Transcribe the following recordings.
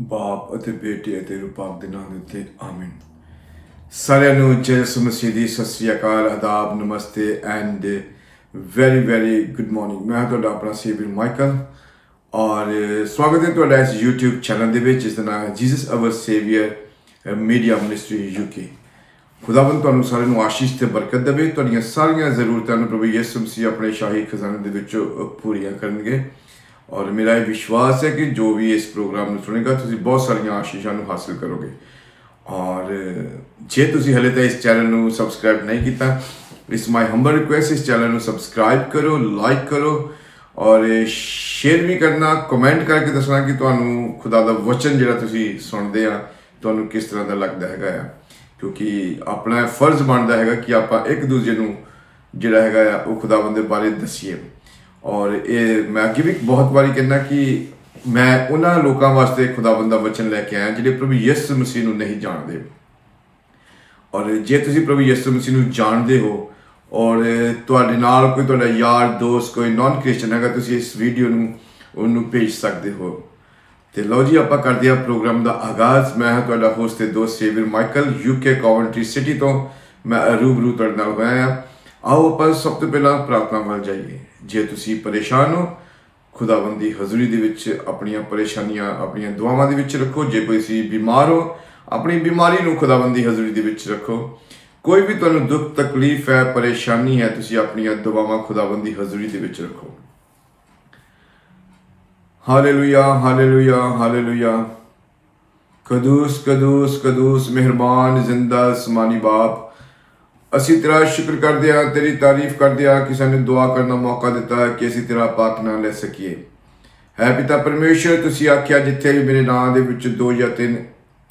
ਬਾਪ ਅਤੇ ਬੇਟੇ ਅਤੇ ਰੂਪਾਕ ਦੇ ਨਾਮ ਦੇ ਉੱਤੇ ਆਮੀਨ। ਸਾਰਿਆਂ ਨੂੰ ਜੇਸੂ ਮਸੀਹ ਦੀ ਸਤਿ ਸ੍ਰੀ ਅਕਾਲ, ਆਦਾਬ, ਨਮਸਤੇ and very very good morning ਮੈਂ ਤੁਹਾਡਾ ਆਪਣਾ ਸੇਵਰ ਮਾਈਕਲ ਔਰ ਸਵਾਗਤ ਹੈ ਤੁਹਾਡਾ ਇਸ YouTube ਚੈਨਲ ਦੇ ਵਿੱਚ, ਜਿਸ ਦਾ ਨਾਮ ਹੈ Jesus our saviour media ministry UK ਖੁਦਾਵੰਦ ਤੁਹਾਨੂੰ ਸਾਰਿਆਂ ਨੂੰ ਆਸ਼ੀਸ਼ ਤੇ ਬਰਕਤ ਦੇਵੇ। ਤੁਹਾਡੀਆਂ ਸਾਰੀਆਂ ਜ਼ਰੂਰਤਾਂ ਨੂੰ ਪ੍ਰਭੂ ਯਿਸੂ ਮਸੀਹ ਆਪਣੇ ਸ਼ਾਹੀ ਖਜ਼ਾਨੇ ਦੇ ਵਿੱਚੋਂ ਪੂਰੀਆਂ ਕਰਨਗੇ। ਔਰ ਮੇਰਾ ਇਹ ਵਿਸ਼ਵਾਸ ਹੈ ਕਿ ਜੋ ਵੀ ਇਸ ਪ੍ਰੋਗਰਾਮ ਨੂੰ ਸੁਣੇਗਾ, ਤੁਸੀਂ ਬਹੁਤ ਸਾਰੀਆਂ ਆਸ਼ੀਸ਼ਾਂ ਨੂੰ ਹਾਸਲ ਕਰੋਗੇ। ਔਰ ਜੇ ਤੁਸੀਂ ਹਲੇ ਤੱਕ ਇਸ ਚੈਨਲ ਨੂੰ ਸਬਸਕ੍ਰਾਈਬ ਨਹੀਂ ਕੀਤਾ, ਇਸ ਮਾਈ ਹੰਬਲ ਰਿਕੁਐਸਟ, ਇਸ ਚੈਨਲ ਨੂੰ ਸਬਸਕ੍ਰਾਈਬ ਕਰੋ, ਲਾਈਕ ਕਰੋ ਔਰ ਸ਼ੇਅਰ ਵੀ ਕਰਨਾ, ਕਮੈਂਟ ਕਰਕੇ ਦੱਸਣਾ ਕਿ ਤੁਹਾਨੂੰ ਖੁਦਾ ਦਾ ਵਚਨ ਜਿਹੜਾ ਤੁਸੀਂ ਸੁਣਦੇ ਆ, ਤੁਹਾਨੂੰ ਕਿਸ ਤਰ੍ਹਾਂ ਦਾ ਲੱਗਦਾ ਹੈਗਾ ਆ। ਕਿਉਂਕਿ ਆਪਣਾ ਫਰਜ਼ ਬਣਦਾ ਹੈਗਾ ਕਿ ਆਪਾਂ ਇੱਕ ਦੂਜੇ ਨੂੰ ਜਿਹੜਾ ਹੈਗਾ ਆ, ਉਹ ਖੁਦਾਵੰਦ ਦੇ ਬਾਰੇ ਦੱਸੀਏ। ਔਰ ਇਹ ਮੈਂ ਅੱਗੇ ਵੀ ਬਹੁਤ ਵਾਰੀ ਕਹਿੰਦਾ ਕਿ ਮੈਂ ਉਹਨਾਂ ਲੋਕਾਂ ਵਾਸਤੇ ਖੁਦਾਵੰਦ ਦਾ ਵਚਨ ਲੈ ਕੇ ਆਇਆ ਜਿਹੜੇ ਪ੍ਰਭੂ ਯਿਸੂ ਮਸੀਹ ਨੂੰ ਨਹੀਂ ਜਾਣਦੇ। ਔਰ ਜੇ ਤੁਸੀਂ ਪ੍ਰਭੂ ਯਿਸੂ ਮਸੀਹ ਨੂੰ ਜਾਣਦੇ ਹੋ ਔਰ ਤੁਹਾਡੇ ਨਾਲ ਕੋਈ ਤੁਹਾਡਾ ਯਾਰ, ਦੋਸਤ, ਕੋਈ ਨਾਨ ਕ੍ਰਿਸਚਨ ਹੈਗਾ, ਤੁਸੀਂ ਇਸ ਵੀਡੀਓ ਨੂੰ, ਉਹਨੂੰ ਭੇਜ ਸਕਦੇ ਹੋ। ਤੇ ਲਓ ਜੀ, ਆਪਾਂ ਕਰਦੇ ਆ ਪ੍ਰੋਗਰਾਮ ਦਾ ਆਗਾਜ਼। ਮੈਂ ਹਾਂ ਤੁਹਾਡਾ ਹੋਸਟ ਤੇ ਦੋਸਤ ਸੇਵਰ ਮਾਈਕਲ ਯੂਕੇ ਕਵੈਂਟਰੀ ਸਿਟੀ ਤੋਂ। ਮੈਂ ਰੂਬਰੂ ਤੁਹਾਡੇ ਨਾਲ ਹੋਇਆ ਆ ਆਓ ਆਪਾਂ ਸਭ ਤੋਂ ਪਹਿਲਾਂ ਪ੍ਰਾਰਥਨਾ ਵੱਲ ਜਾਈਏ। ਜੇ ਤੁਸੀਂ ਪਰੇਸ਼ਾਨ ਹੋ, ਖੁਦਾਵੰਦ ਦੀ ਹਜ਼ੂਰੀ ਦੇ ਵਿੱਚ ਆਪਣੀਆਂ ਪਰੇਸ਼ਾਨੀਆਂ ਆਪਣੀਆਂ ਦੁਆਵਾਂ ਦੇ ਵਿੱਚ ਰੱਖੋ। ਜੇ ਕੋਈ ਸੀ ਬਿਮਾਰ ਹੋ, ਆਪਣੀ ਬਿਮਾਰੀ ਨੂੰ ਖੁਦਾਵੰਦ ਦੀ ਹਜ਼ੂਰੀ ਦੇ ਵਿੱਚ ਰੱਖੋ। ਕੋਈ ਵੀ ਤੁਹਾਨੂੰ ਦੁੱਖ, ਤਕਲੀਫ ਹੈ, ਪਰੇਸ਼ਾਨੀ ਹੈ, ਤੁਸੀਂ ਆਪਣੀਆਂ ਦੁਆਵਾਂ ਖੁਦਾਵੰਦ ਦੀ ਹਜ਼ੂਰੀ ਦੇ ਵਿੱਚ ਰੱਖੋ। Hallelujah hallelujah hallelujah. ਕਦੂਸ ਕਦੂਸ ਕਦੂਸ, ਮਿਹਰਬਾਨ, ਜ਼ਿੰਦਾ, ਸਮਾਨੀ ਬਾਪ। ਅਸੀਂ ਤੇਰਾ ਸ਼ੁਕਰ ਕਰਦੇ ਹਾਂ, ਤੇਰੀ ਤਾਰੀਫ ਕਰਦੇ ਹਾਂ ਕਿ ਸਾਨੂੰ ਦੁਆ ਕਰਨ ਦਾ ਮੌਕਾ ਦਿੱਤਾ ਹੈ ਕਿ ਅਸੀਂ ਤੇਰਾ ਪਾਕ ਨਾਮ ਲੈ ਸਕੀਏ। ਹੈ ਪਿਤਾ ਪਰਮੇਸ਼ਰ, ਤੁਸੀਂ ਆਖਿਆ ਜਿੱਥੇ ਵੀ ਮੇਰੇ ਨਾਮ ਦੇ ਵਿੱਚ ਦੋ ਜਾਂ ਤਿੰਨ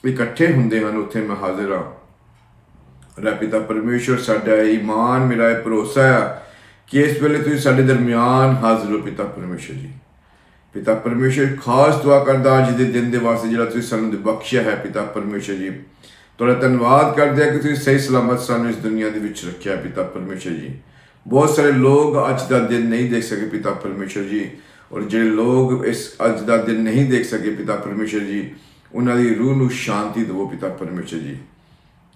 ਇਕੱਠੇ ਹੁੰਦੇ ਹਨ, ਉੱਥੇ ਮੈਂ ਹਾਜ਼ਰ ਹਾਂ। ਰੇ ਪਿਤਾ ਪਰਮੇਸ਼ਰ, ਸਾਡਾ ਈਮਾਨ, ਮੇਰਾ ਇਹ ਭਰੋਸਾ ਹੈ ਕਿ ਇਸ ਵੇਲੇ ਤੁਸੀਂ ਸਾਡੇ ਦਰਮਿਆਨ ਹਾਜ਼ਰ ਹੋ ਪਿਤਾ ਪਰਮੇਸ਼ਰ ਜੀ। ਪਿਤਾ ਪਰਮੇਸ਼ਰ, ਖਾਸ ਦੁਆ ਕਰਦਾ ਅੱਜ ਦੇ ਦਿਨ ਦੇ ਵਾਸਤੇ ਜਿਹੜਾ ਤੁਸੀਂ ਸਾਨੂੰ ਬਖਸ਼ਿਆ ਹੈ ਪਿਤਾ ਪਰਮੇਸ਼ਰ ਜੀ। ਤੁਹਾਡਾ ਧੰਨਵਾਦ ਕਰਦੇ ਹਾਂ ਕਿ ਤੁਸੀਂ ਸਹੀ ਸਲਾਮਤ ਸਾਨੂੰ ਇਸ ਦੁਨੀਆ ਦੇ ਵਿੱਚ ਰੱਖਿਆ ਪਿਤਾ ਪਰਮੇਸ਼ਰ ਜੀ। ਬਹੁਤ ਸਾਰੇ ਲੋਕ ਅੱਜ ਦਾ ਦਿਨ ਨਹੀਂ ਦੇਖ ਸਕੇ ਪਿਤਾ ਪਰਮੇਸ਼ਰ ਜੀ ਔਰ ਜਿਹੜੇ ਲੋਕ ਇਸ ਅੱਜ ਦਾ ਦਿਨ ਨਹੀਂ ਦੇਖ ਸਕੇ ਪਿਤਾ ਪਰਮੇਸ਼ਰ ਜੀ, ਉਹਨਾਂ ਦੀ ਰੂਹ ਨੂੰ ਸ਼ਾਂਤੀ ਦਿਵੋ ਪਿਤਾ ਪਰਮੇਸ਼ਰ ਜੀ।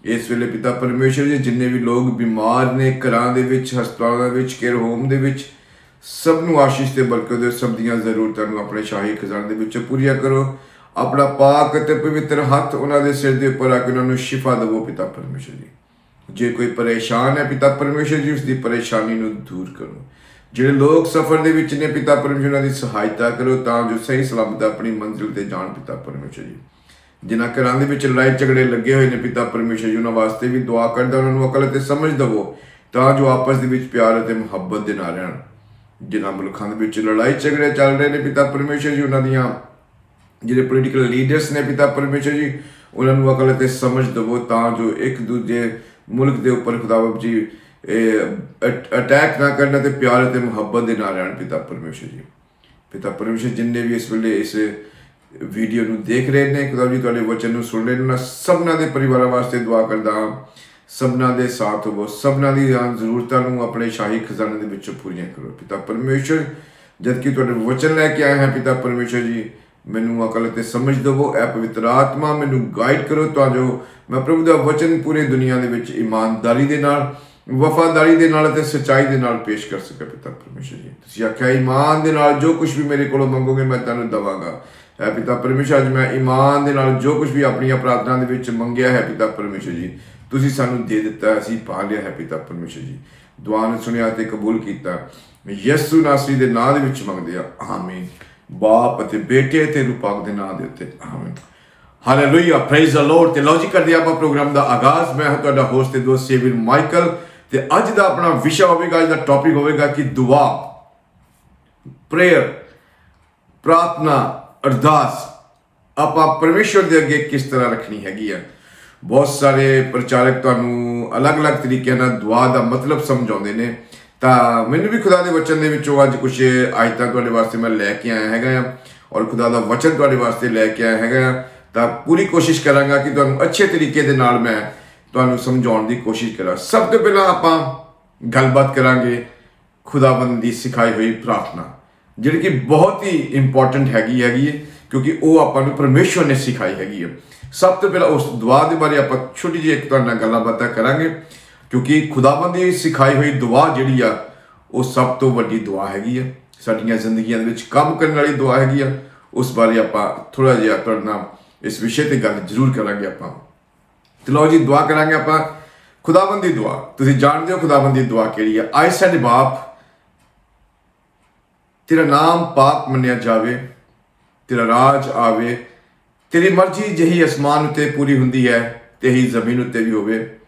ਇਸ ਵੇਲੇ ਪਿਤਾ ਪਰਮੇਸ਼ਰ ਜੀ, ਜਿੰਨੇ ਵੀ ਲੋਕ ਬਿਮਾਰ ਨੇ, ਘਰਾਂ ਦੇ ਵਿੱਚ, ਹਸਪਤਾਲਾਂ ਦੇ ਵਿੱਚ ਕੇਅਰ ਹੋਮ ਦੇ ਵਿੱਚ, ਸਭ ਨੂੰ ਆਸ਼ੀਸ਼ ਤੇ ਬਰਕਤ ਦੇ ਸਭ ਦੀਆਂ ਜ਼ਰੂਰਤਾਂ ਨੂੰ ਆਪਣੇ ਸ਼ਾਹੀ ਖਜ਼ਾਨੇ ਦੇ ਵਿੱਚ ਪੂਰੀਆਂ ਕਰੋ। ਆਪਣਾ ਪਾਕ ਅਤੇ ਪਵਿੱਤਰ ਹੱਥ ਉਹਨਾਂ ਦੇ ਸਿਰ ਦੇ ਉੱਪਰ ਆ ਕੇ ਉਹਨਾਂ ਨੂੰ ਸ਼ਿਫਾ ਦੇਵੋ ਪਿਤਾ ਪਰਮੇਸ਼ਰ ਜੀ। ਜੇ ਕੋਈ ਪਰੇਸ਼ਾਨ ਹੈ ਪਿਤਾ ਪਰਮੇਸ਼ਰ ਜੀ ਉਸ ਦੀ ਪਰੇਸ਼ਾਨੀ ਨੂੰ ਦੂਰ ਕਰੋ। ਜਿਹੜੇ ਲੋਕ ਸਫ਼ਰ ਦੇ ਵਿੱਚ ਨੇ ਪਿਤਾ ਪਰਮੇਸ਼ਰ, ਉਹਨਾਂ ਦੀ ਸਹਾਇਤਾ ਕਰੋ ਤਾਂ ਜੋ ਸਹੀ ਸਲਾਮਤ ਆਪਣੀ ਮੰਜ਼ਿਲ ਤੇ ਜਾਣ ਪਿਤਾ ਪਰਮੇਸ਼ਰ ਜੀ। ਜਿਨ੍ਹਾਂ ਘਰਾਂ ਦੇ ਵਿੱਚ ਲੜਾਈ ਝਗੜੇ ਲੱਗੇ ਹੋਏ ਨੇ ਪਿਤਾ ਪਰਮੇਸ਼ਰ ਜੀ, ਉਹਨਾਂ ਵਾਸਤੇ ਵੀ ਦੁਆ ਕਰਦਾ, ਉਹਨਾਂ ਨੂੰ ਅਕਲ ਅਤੇ ਸਮਝ ਦਿਵੋ ਤਾਂ ਜੋ ਆਪਸ ਦੇ ਵਿੱਚ ਪਿਆਰ ਅਤੇ ਮੁਹੱਬਤ ਦੇ ਨਾਲ ਰਹਿਣ। ਜਿਨ੍ਹਾਂ ਮੁਲਕਾਂ ਦੇ ਵਿੱਚ ਲੜਾਈ ਝਗੜੇ ਚੱਲ ਰਹੇ ਨੇ ਪਿਤਾ ਪਰਮੇਸ਼ਰ ਜੀ, ਉਹਨਾਂ ਦੀਆਂ ਜਿਹੜੇ ਪੋਲੀਟੀਕਲ ਲੀਡਰਸ ਨੇ ਪਿਤਾ ਪਰਮੇਸ਼ਰ ਜੀ, ਉਹਨਾਂ ਨੂੰ ਅਕਲ ਅਤੇ ਸਮਝ ਦਿਵੋ ਤਾਂ ਜੋ ਇੱਕ ਦੂਜੇ ਮੁਲਕ ਦੇ ਉੱਪਰ ਖੁਦਾਵੰ ਜੀ ਅਟੈਕ ਨਾ ਕਰਨ ਤੇ ਪਿਆਰ ਅਤੇ ਮੁਹੱਬਤ ਦੇ ਨਾਲ ਰਹਿਣ ਪਿਤਾ ਪਰਮੇਸ਼ਰ ਜੀ। ਪਿਤਾ ਪਰਮੇਸ਼ਰ ਜਿੰਨੇ ਵੀ ਇਸ ਵੇਲੇ ਇਸ ਵੀਡੀਓ ਨੂੰ ਦੇਖ ਰਹੇ ਨੇ, ਖੁਦਾ ਜੀ ਤੁਹਾਡੇ ਵਚਨ ਨੂੰ ਸੁਣ ਰਹੇ ਨੇ, ਉਹਨਾਂ ਸਭਨਾਂ ਦੇ ਪਰਿਵਾਰਾਂ ਵਾਸਤੇ ਦੁਆ ਕਰਦਾ ਹਾਂ। ਸਭਨਾਂ ਦੇ ਸਾਥ ਹੋਵੋ, ਸਭਨਾਂ ਦੀ ਜ਼ਰੂਰਤਾਂ ਨੂੰ ਆਪਣੇ ਸ਼ਾਹੀ ਖਜ਼ਾਨੇ ਦੇ ਵਿੱਚੋਂ ਪੂਰੀਆਂ ਕਰੋ। ਪਿਤਾ ਪਰਮੇਸ਼ਰ ਜਦ ਕਿ ਤੁਹਾਡੇ ਵਚਨ ਲੈ ਕੇ ਆਏ ਹਾਂ ਪਿਤਾ ਪਰਮੇਸ਼ਰ ਜੀ ਮੈਨੂੰ ਅਕਲ ਤੇ ਸਮਝ ਦਿਵੋ ਐ ਪਵਿੱਤਰ ਆਤਮਾ ਮੈਨੂੰ ਗਾਈਡ ਕਰੋ ਤਾਂ ਜੋ ਮੈਂ ਪ੍ਰਭੂ ਦਾ ਵਚਨ ਪੂਰੇ ਦੁਨੀਆ ਦੇ ਵਿੱਚ ਇਮਾਨਦਾਰੀ ਦੇ ਨਾਲ, ਵਫਾਦਾਰੀ ਦੇ ਨਾਲ ਤੇ ਸਚਾਈ ਦੇ ਨਾਲ ਪੇਸ਼ ਕਰ ਸਕਾਂ, ਪਿਤਾ ਪਰਮੇਸ਼ਰ ਜੀ। ਤੁਸੀਂ ਆਖਿਆ, ਇਮਾਨ ਦੇ ਨਾਲ ਜੋ ਕੁਝ ਵੀ ਮੇਰੇ ਕੋਲੋਂ ਮੰਗੋਗੇ, ਮੈਂ ਤੁਹਾਨੂੰ ਦਵਾਂਗਾ। ਹੈ ਪਿਤਾ ਪਰਮੇਸ਼ਰ, ਅੱਜ ਮੈਂ ਇਮਾਨ ਦੇ ਨਾਲ ਜੋ ਕੁਝ ਵੀ ਆਪਣੀਆਂ ਪ੍ਰਾਰਥਨਾ ਦੇ ਵਿੱਚ ਮੰਗਿਆ ਹੈ ਪਿਤਾ ਪਰਮੇਸ਼ਰ ਜੀ, ਤੁਸੀਂ ਸਾਨੂੰ ਦੇ ਦਿੱਤਾ, ਅਸੀਂ ਪਾ ਲਿਆ ਹੈ ਪਿਤਾ ਪਰਮੇਸ਼ਰ ਜੀ। ਦੁਆ ਨੂੰ ਸੁਣਿਆ ਤੇ ਕਬੂਲ ਕੀਤਾ। ਯਿਸੂ ਨਾਸਰੀ ਦੇ ਨਾਮ ਦੇ ਵਿੱਚ ਮੰਗਦੇ ਆ, ਆਮੀਨ। ਬਾਪ ਅਤੇ ਬੇਟੇ ਤੇ ਰੂਪਕ ਦੇ ਨਾਮ ਦੇ ਉੱਤੇ। ਆਮੀਨ। ਹਾਲੇਲੂਇਆ ਪ੍ਰੇਜ਼ ਦ ਲਾਰਡ ਤੇ ਲੋ ਜੀ, ਕਰਦੇ ਆਪਾਂ ਪ੍ਰੋਗਰਾਮ ਦਾ ਆਗਾਜ਼। ਮੈਂ ਹਾਂ ਤੁਹਾਡਾ ਹੋਸਟ ਤੇ ਦੋਸਤ ਸੇਵਰ ਮਾਈਕਲ। ਤੇ ਅੱਜ ਦਾ ਆਪਣਾ ਵਿਸ਼ਾ ਹੋਵੇਗਾ, ਅੱਜ ਦਾ ਟੌਪਿਕ ਹੋਵੇਗਾ ਕਿ ਦੁਆ ਪ੍ਰੇਅਰ ਪ੍ਰਾਰਥਨਾ, ਅਰਦਾਸ, ਆਪਾਂ ਪਰਮੇਸ਼ਵਰ ਦੇ ਅੱਗੇ ਕਿਸ ਤਰ੍ਹਾਂ ਰੱਖਣੀ ਹੈਗੀ ਆ। ਬਹੁਤ ਸਾਰੇ ਪ੍ਰਚਾਰਕ ਤੁਹਾਨੂੰ ਅਲੱਗ-ਅਲੱਗ ਤਰੀਕਿਆਂ ਨਾਲ ਦੁਆ ਦਾ ਮਤਲਬ ਸਮਝਾਉਂਦੇ ਨੇ। ਤਾਂ ਮੈਨੂੰ ਵੀ ਖੁਦਾ ਦੇ ਵਚਨ ਦੇ ਵਿੱਚੋਂ ਅੱਜ ਕੁਝ ਆਇਤਾਂ ਤੁਹਾਡੇ ਵਾਸਤੇ ਮੈਂ ਲੈ ਕੇ ਆਇਆ ਹੈਗਾ ਆ, ਔਰ ਖੁਦਾ ਦਾ ਵਚਨ ਤੁਹਾਡੇ ਵਾਸਤੇ ਲੈ ਕੇ ਆਇਆ ਹੈਗਾ ਤਾਂ ਪੂਰੀ ਕੋਸ਼ਿਸ਼ ਕਰਾਂਗਾ ਕਿ ਤੁਹਾਨੂੰ ਅੱਛੇ ਤਰੀਕੇ ਦੇ ਨਾਲ ਮੈਂ ਤੁਹਾਨੂੰ ਸਮਝਾਉਣ ਦੀ ਕੋਸ਼ਿਸ਼ ਕਰਾਂ। ਸਭ ਤੋਂ ਪਹਿਲਾਂ ਆਪਾਂ ਗੱਲਬਾਤ ਕਰਾਂਗੇ ਖੁਦਾਵੰਦ ਦੀ ਸਿਖਾਈ ਹੋਈ ਪ੍ਰਾਰਥਨਾ, ਜਿਹੜੀ ਕਿ ਬਹੁਤ ਹੀ ਇੰਪੋਰਟੈਂਟ ਹੈਗੀ ਹੈਗੀ ਹੈ, ਕਿਉਂਕਿ ਉਹ ਆਪਾਂ ਨੂੰ ਪਰਮੇਸ਼ਵਰ ਨੇ ਸਿਖਾਈ ਹੈਗੀ ਹੈ। ਸਭ ਤੋਂ ਪਹਿਲਾਂ ਉਸ ਦੁਆ ਦੇ ਬਾਰੇ ਆਪਾਂ ਛੋਟੀ ਜਿਹੀ ਇੱਕ ਤੁਹਾਡੇ ਨਾਲ ਗੱਲਾਂ ਬਾਤਾਂ ਕਰਾਂਗੇ। ਕਿਉਂਕਿ ਖੁਦਾਵੰਦ ਦੀ ਸਿਖਾਈ ਹੋਈ ਦੁਆ ਜਿਹੜੀ ਆ, ਉਹ ਸਭ ਤੋਂ ਵੱਡੀ ਦੁਆ ਹੈਗੀ ਆ। ਸਾਡੀਆਂ ਜ਼ਿੰਦਗੀਆਂ ਦੇ ਵਿੱਚ ਕੰਮ ਕਰਨ ਵਾਲੀ ਦੁਆ ਹੈਗੀ ਆ। ਉਸ ਬਾਰੇ ਆਪਾਂ ਥੋੜਾ ਜਿਹਾ ਤੁਹਾਡੇ ਨਾਲ ਇਸ ਵਿਸ਼ੇ ਤੇ ਗੱਲ ਜ਼ਰੂਰ ਕਰਾਂਗੇ ਆਪਾਂ। ਤੇ ਲਓ ਜੀ, ਦੁਆ ਕਰਾਂਗੇ ਆਪਾਂ। ਖੁਦਾਵੰਦ ਦੀ ਦੁਆ। ਤੁਸੀਂ ਜਾਣਦੇ ਹੋ ਖੁਦਾਵੰਦ ਦੀ ਦੁਆ ਕਿਹੜੀ ਆ? ਆਏ ਸਾਡੇ ਬਾਪ, ਤੇਰਾ ਨਾਮ ਪਾਕ ਮੰਨਿਆ ਜਾਵੇ, ਤੇਰਾ ਰਾਜ ਆਵੇ, ਤੇਰੀ ਮਰਜ਼ੀ ਜਹੀ ਅਸਮਾਨ ਉਤੇ ਪੂਰੀ ਹੁੰਦੀ ਹੈ ਤੇਹੀ ਜ਼ਮੀਨ ਉਤੇ ਵੀ ਹੋਵੇ।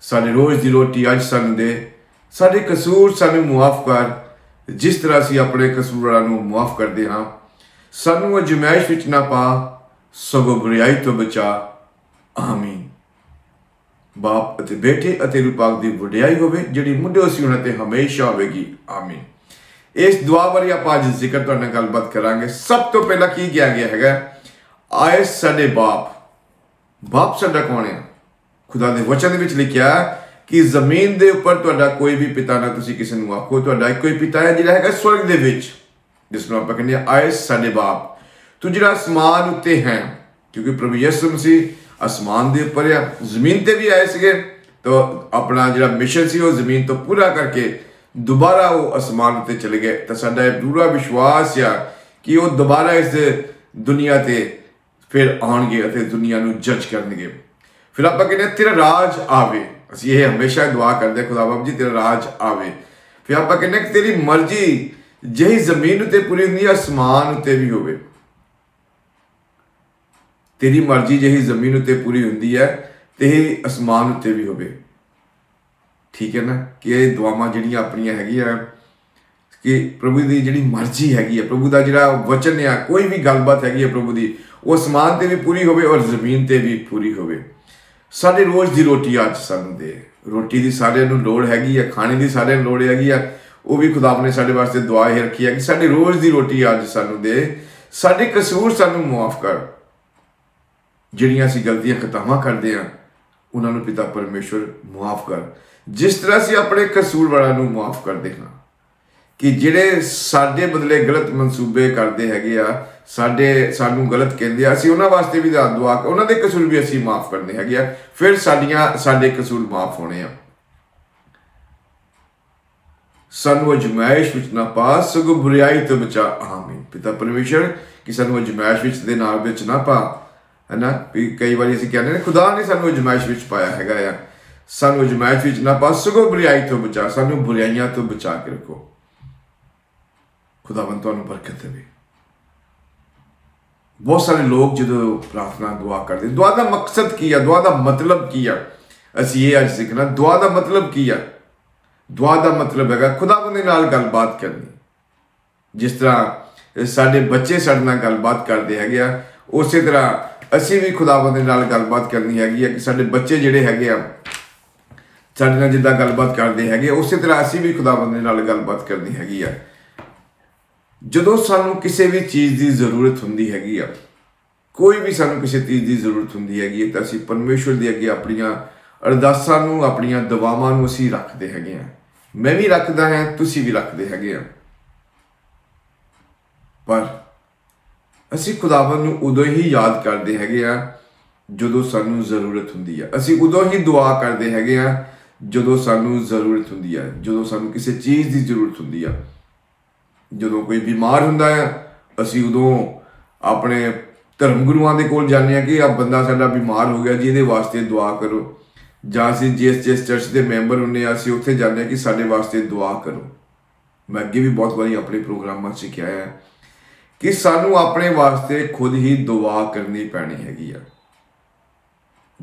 ਸਾਡੇ ਰੋਜ਼ ਦੀ ਰੋਟੀ ਅੱਜ ਸਾਨੂੰ ਦੇ। ਸਾਡੇ ਕਸੂਰ ਸਾਨੂੰ ਮੁਆਫ ਕਰ। ਜਿਸ ਤਰ੍ਹਾਂ ਅਸੀਂ ਆਪਣੇ ਕਸੂਰਾਂ ਨੂੰ ਮੁਆਫ ਕਰਦੇ ਹਾਂ, ਸਾਨੂੰ ਅਜਮਾਇਸ਼ ਵਿੱਚ ਨਾ ਪਾ, ਸਗੋਂ ਬੁਰਾਈ ਤੋਂ ਬਚਾ। ਆਮੀਨ। ਬਾਪ ਅਤੇ ਬੇਟੇ ਅਤੇ ਰੂਹ ਦੀ ਵਡਿਆਈ ਹੋਵੇ, ਜਿਹੜੀ ਮੁੰਡੇ ਸੀ ਉਹਨਾਂ ਤੇ ਹਮੇਸ਼ਾ ਹੋਵੇਗੀ। ਆਮੀਨ। ਇਸ ਦੁਆ ਬਾਰੇ ਆਪਾਂ ਅੱਜ ਜ਼ਿਕਰ ਤੁਹਾਡੇ ਨਾਲ ਗੱਲਬਾਤ ਕਰਾਂਗੇ। ਸਭ ਤੋਂ ਪਹਿਲਾਂ ਕੀ ਕਿਹਾ ਗਿਆ ਹੈਗਾ? ਆਏ ਸਾਡੇ ਬਾਪ। ਬਾਪ ਸਾਡਾ ਕੌਣ ਹੈ ਖੁਦਾ ਦੇ ਵਚਨ ਦੇ ਵਿੱਚ ਲਿਖਿਆ ਕਿ ਜ਼ਮੀਨ ਦੇ ਉੱਪਰ ਤੁਹਾਡਾ ਕੋਈ ਵੀ ਪਿਤਾ ਨਾ ਤੁਸੀਂ ਕਿਸੇ ਨੂੰ ਆਖੋ, ਤੁਹਾਡਾ ਇੱਕੋ ਹੀ ਪਿਤਾ ਹੈ ਜਿਹੜਾ ਹੈਗਾ ਸਵਰਗ ਦੇ ਵਿੱਚ, ਜਿਸ ਨੂੰ ਆਪਾਂ ਕਹਿੰਦੇ ਆ ਆਏ ਸਾਡੇ ਬਾਪ। ਤੂੰ ਜਿਹੜਾ ਅਸਮਾਨ ਉੱਤੇ ਹੈ, ਕਿਉਂਕਿ ਪ੍ਰਭੂ ਯਿਸੂ ਮਸੀਹ ਅਸਮਾਨ ਦੇ ਉੱਪਰ ਆ, ਜ਼ਮੀਨ ਤੇ ਵੀ ਆਏ ਸੀਗੇ, ਤਾਂ ਆਪਣਾ ਜਿਹੜਾ ਮਿਸ਼ਨ ਸੀ ਉਹ ਜ਼ਮੀਨ ਤੋਂ ਪੂਰਾ ਕਰਕੇ ਦੁਬਾਰਾ ਉਹ ਅਸਮਾਨ ਉੱਤੇ ਚਲੇ ਗਏ। ਤਾਂ ਸਾਡਾ ਇਹ ਪੂਰਾ ਵਿਸ਼ਵਾਸ ਆ ਕਿ ਉਹ ਦੁਬਾਰਾ ਇਸ ਦੁਨੀਆ ਤੇ ਫਿਰ ਆਉਣਗੇ ਅਤੇ ਦੁਨੀਆ ਨੂੰ ਜੱਜ ਕਰਨਗੇ। ਫਿਰ ਆਪਾਂ ਕਹਿੰਦੇ ਤੇਰਾ ਰਾਜ ਆਵੇ। ਅਸੀਂ ਇਹ ਹਮੇਸ਼ਾ ਦੁਆ ਕਰਦੇ ਖੁਦਾ ਬਾਬ ਜੀ, ਤੇਰਾ ਰਾਜ ਆਵੇ। ਫਿਰ ਆਪਾਂ ਕਹਿੰਦੇ ਕਿ ਤੇਰੀ ਮਰਜ਼ੀ ਜਿਹੀ ਜ਼ਮੀਨ ਉਤੇ ਪੂਰੀ ਹੁੰਦੀ ਹੈ, ਅਸਮਾਨ ਉਤੇ ਵੀ ਹੋਵੇ। ਤੇਰੀ ਮਰਜ਼ੀ ਜਿਹੀ ਜ਼ਮੀਨ ਉਤੇ ਪੂਰੀ ਹੁੰਦੀ ਹੈ ਤੇ ਅਸਮਾਨ ਉਤੇ ਵੀ ਹੋਵੇ। ਠੀਕ ਹੈ ਨਾ? ਕਿ ਇਹ ਦੁਆਵਾਂ ਜਿਹੜੀਆਂ ਆਪਣੀਆਂ ਹੈਗੀਆਂ, ਕਿ ਪ੍ਰਭੂ ਦੀ ਜਿਹੜੀ ਮਰਜ਼ੀ ਹੈਗੀ ਹੈ, ਪ੍ਰਭੂ ਦਾ ਜਿਹੜਾ ਵਚਨ ਹੈ ਕੋਈ ਵੀ ਗੱਲਬਾਤ ਹੈਗੀ ਹੈ ਪ੍ਰਭੂ ਦੀ, ਉਹ ਅਸਮਾਨ ਤੇ ਵੀ ਪੂਰੀ ਹੋਵੇ ਔਰ ਜ਼ਮੀਨ ਤੇ ਵੀ ਪੂਰੀ ਹੋਵੇ। ਸਾਡੇ ਰੋਜ਼ ਦੀ ਰੋਟੀ ਅੱਜ ਸਾਨੂੰ ਦੇ। ਰੋਟੀ ਦੀ ਸਾਰਿਆਂ ਨੂੰ ਲੋੜ ਹੈਗੀ ਆ, ਖਾਣੇ ਦੀ ਸਾਰਿਆਂ ਨੂੰ ਲੋੜ ਹੈਗੀ ਆ, ਉਹ ਵੀ ਖੁਦਾ ਨੇ ਸਾਡੇ ਵਾਸਤੇ ਦੁਆ ਹੀ ਰੱਖੀ ਹੈ ਕਿ ਸਾਡੇ ਰੋਜ਼ ਦੀ ਰੋਟੀ ਅੱਜ ਸਾਨੂੰ ਦੇ। ਸਾਡੇ ਕਸੂਰ ਸਾਨੂੰ ਮਾਫ ਕਰ। ਜਿਹੜੀਆਂ ਅਸੀਂ ਗਲਤੀਆਂ ਖਤਾਵਾਂ ਕਰਦੇ ਆ ਉਹਨਾਂ ਨੂੰ ਪਿਤਾ ਪਰਮੇਸ਼ਵਰ ਮਾਫ ਕਰ। ਜਿਸ ਤਰ੍ਹਾਂ ਅਸੀਂ ਆਪਣੇ ਕਸੂਰ ਵਾਲਿਆਂ ਨੂੰ ਮਾਫ ਕਰਦੇ ਹਾਂ, ਕਿ ਜਿਹੜੇ ਸਾਡੇ ਬਦਲੇ ਗਲਤ ਮਨਸੂਬੇ ਕਰਦੇ ਹੈਗੇ ਆ ਸਾਡੇ ਸਾਨੂੰ ਗਲਤ ਕਹਿੰਦੇ ਆ, ਅਸੀਂ ਉਹਨਾਂ ਵਾਸਤੇ ਵੀ ਦੁਆ ਕਰ, ਉਹਨਾਂ ਦੇ ਕਸੂਰ ਵੀ ਅਸੀਂ ਮਾਫ ਕਰਨੇ ਹੈਗੇ ਆ। ਫਿਰ ਸਾਡੀਆਂ, ਸਾਡੇ ਕਸੂਰ ਮਾਫ ਹੋਣੇ ਆ। ਸਾਨੂੰ ਅਜਮਾਇਸ਼ ਵਿੱਚ ਨਾ ਪਾ, ਸਗੋਂ ਬੁਰਾਈ ਤੋਂ ਬਚਾ। ਆਮੀਨ। ਪਿਤਾ ਪਰਮੇਸ਼ਰ, ਕਿ ਸਾਨੂੰ ਅਜਮਾਇਸ਼ ਵਿੱਚ ਦੇ ਨਾਲ ਵਿੱਚ ਨਾ ਪਾ। ਹੈਨਾ? ਵੀ ਕਈ ਵਾਰੀ ਅਸੀਂ ਕਹਿੰਦੇ ਨੇ, ਖੁਦਾ ਨੇ ਸਾਨੂੰ ਅਜਮਾਇਸ਼ ਵਿੱਚ ਪਾਇਆ ਹੈਗਾ ਆ। ਸਾਨੂੰ ਅਜਮਾਇਸ਼ ਵਿੱਚ ਨਾ ਪਾ, ਸਗੋਂ ਬੁਰਾਈ ਤੋਂ ਬਚਾ। ਸਾਨੂੰ ਬੁਰਾਈਆਂ ਤੋਂ ਬਚਾ ਕੇ ਰੱਖੋ। ਖੁਦਾਵੰਤ ਤੁਹਾਨੂੰ ਬਰਕਤ ਦੇਵੇ। ਬਹੁਤ ਸਾਰੇ ਲੋਕ ਜਦੋਂ ਪ੍ਰਾਰਥਨਾ ਦੁਆ ਕਰਦੇ ਦੁਆ ਦਾ ਮਕਸਦ ਕੀ ਹੈ ਦੁਆ ਦਾ ਮਤਲਬ ਕੀ ਹੈ ਅਸੀਂ ਇਹ ਅੱਜ ਸਿੱਖਣਾ ਦੁਆ ਦਾ ਮਤਲਬ ਕੀ ਹੈ ਦੁਆ ਦਾ ਮਤਲਬ ਹੈਗਾ ਖੁਦਾਵੰਦ ਦੇ ਨਾਲ ਗੱਲਬਾਤ ਕਰਨੀ। ਜਿਸ ਤਰ੍ਹਾਂ ਸਾਡੇ ਬੱਚੇ ਸਾਡੇ ਨਾਲ ਗੱਲਬਾਤ ਕਰਦੇ ਹੈਗੇ ਆ, ਉਸੇ ਤਰ੍ਹਾਂ ਅਸੀਂ ਵੀ ਖੁਦਾਵੰਦ ਦੇ ਨਾਲ ਗੱਲਬਾਤ ਕਰਨੀ ਹੈਗੀ ਆ ਕਿ ਸਾਡੇ ਬੱਚੇ ਜਿਹੜੇ ਹੈਗੇ ਆ, ਸਾਡੇ ਨਾਲ ਜਿੱਦਾਂ ਗੱਲਬਾਤ ਕਰਦੇ ਹੈਗੇ, ਉਸੇ ਤਰ੍ਹਾਂ ਅਸੀਂ ਵੀ ਖੁਦਾਵੰਦ ਦੇ ਨਾਲ ਗੱਲਬਾਤ ਕਰਨੀ ਹੈਗੀ ਆ। ਜਦੋਂ ਸਾਨੂੰ ਕਿਸੇ ਵੀ ਚੀਜ਼ ਦੀ ਜ਼ਰੂਰਤ ਹੁੰਦੀ ਹੈਗੀ ਆ, ਕੋਈ ਵੀ ਸਾਨੂੰ ਕਿਸੇ ਚੀਜ਼ ਦੀ ਜ਼ਰੂਰਤ ਹੁੰਦੀ ਹੈਗੀ ਹੈ ਤਾਂ ਅਸੀਂ ਪਰਮੇਸ਼ਵਰ ਦੇ ਅੱਗੇ ਆਪਣੀਆਂ ਅਰਦਾਸਾਂ ਨੂੰ, ਆਪਣੀਆਂ ਦੁਆਵਾਂ ਨੂੰ ਅਸੀਂ ਰੱਖਦੇ ਹੈਗੇ ਆ। ਮੈਂ ਵੀ ਰੱਖਦਾ ਹਾਂ, ਤੁਸੀਂ ਵੀ ਰੱਖਦੇ ਹੈਗੇ ਆ। ਪਰ ਅਸੀਂ ਖੁਦਾਵੰਦ ਨੂੰ ਉਦੋਂ ਹੀ ਯਾਦ ਕਰਦੇ ਹੈਗੇ ਆ, ਜਦੋਂ ਸਾਨੂੰ ਜ਼ਰੂਰਤ ਹੁੰਦੀ ਆ। ਅਸੀਂ ਉਦੋਂ ਹੀ ਦੁਆ ਕਰਦੇ ਹੈਗੇ ਆ, ਜਦੋਂ ਸਾਨੂੰ ਜ਼ਰੂਰਤ ਹੁੰਦੀ ਆ, ਜਦੋਂ ਸਾਨੂੰ ਕਿਸੇ ਚੀਜ਼ ਦੀ ਜ਼ਰੂਰਤ ਹੁੰਦੀ ਆ। ਜਦੋਂ ਕੋਈ ਬਿਮਾਰ ਹੁੰਦਾ ਆ, ਅਸੀਂ ਉਦੋਂ ਆਪਣੇ ਧਰਮ ਗੁਰੂਆਂ ਦੇ ਕੋਲ ਜਾਂਦੇ ਆ ਕਿ ਆ ਬੰਦਾ ਸਾਡਾ ਬਿਮਾਰ ਹੋ ਗਿਆ ਜੀ, ਇਹਦੇ ਵਾਸਤੇ ਦੁਆ ਕਰੋ। ਜਾਂ ਅਸੀਂ ਜਿਸ ਜਿਸ ਚਰਚ ਦੇ ਮੈਂਬਰ ਹੁੰਨੇ ਆ ਅਸੀਂ ਉੱਥੇ ਜਾਂਦੇ ਆ ਕਿ ਸਾਡੇ ਵਾਸਤੇ ਦੁਆ ਕਰੋ। ਮੈਂ ਅੱਗੇ ਵੀ ਬਹੁਤ ਵਾਰੀ ਆਪਣੇ ਪ੍ਰੋਗਰਾਮਾਂ 'ਚ ਕਿਹਾ ਹੈ ਕਿ ਸਾਨੂੰ ਆਪਣੇ ਵਾਸਤੇ ਖੁਦ ਹੀ ਦੁਆ ਕਰਨੀ ਪੈਣੀ ਹੈਗੀ ਆ।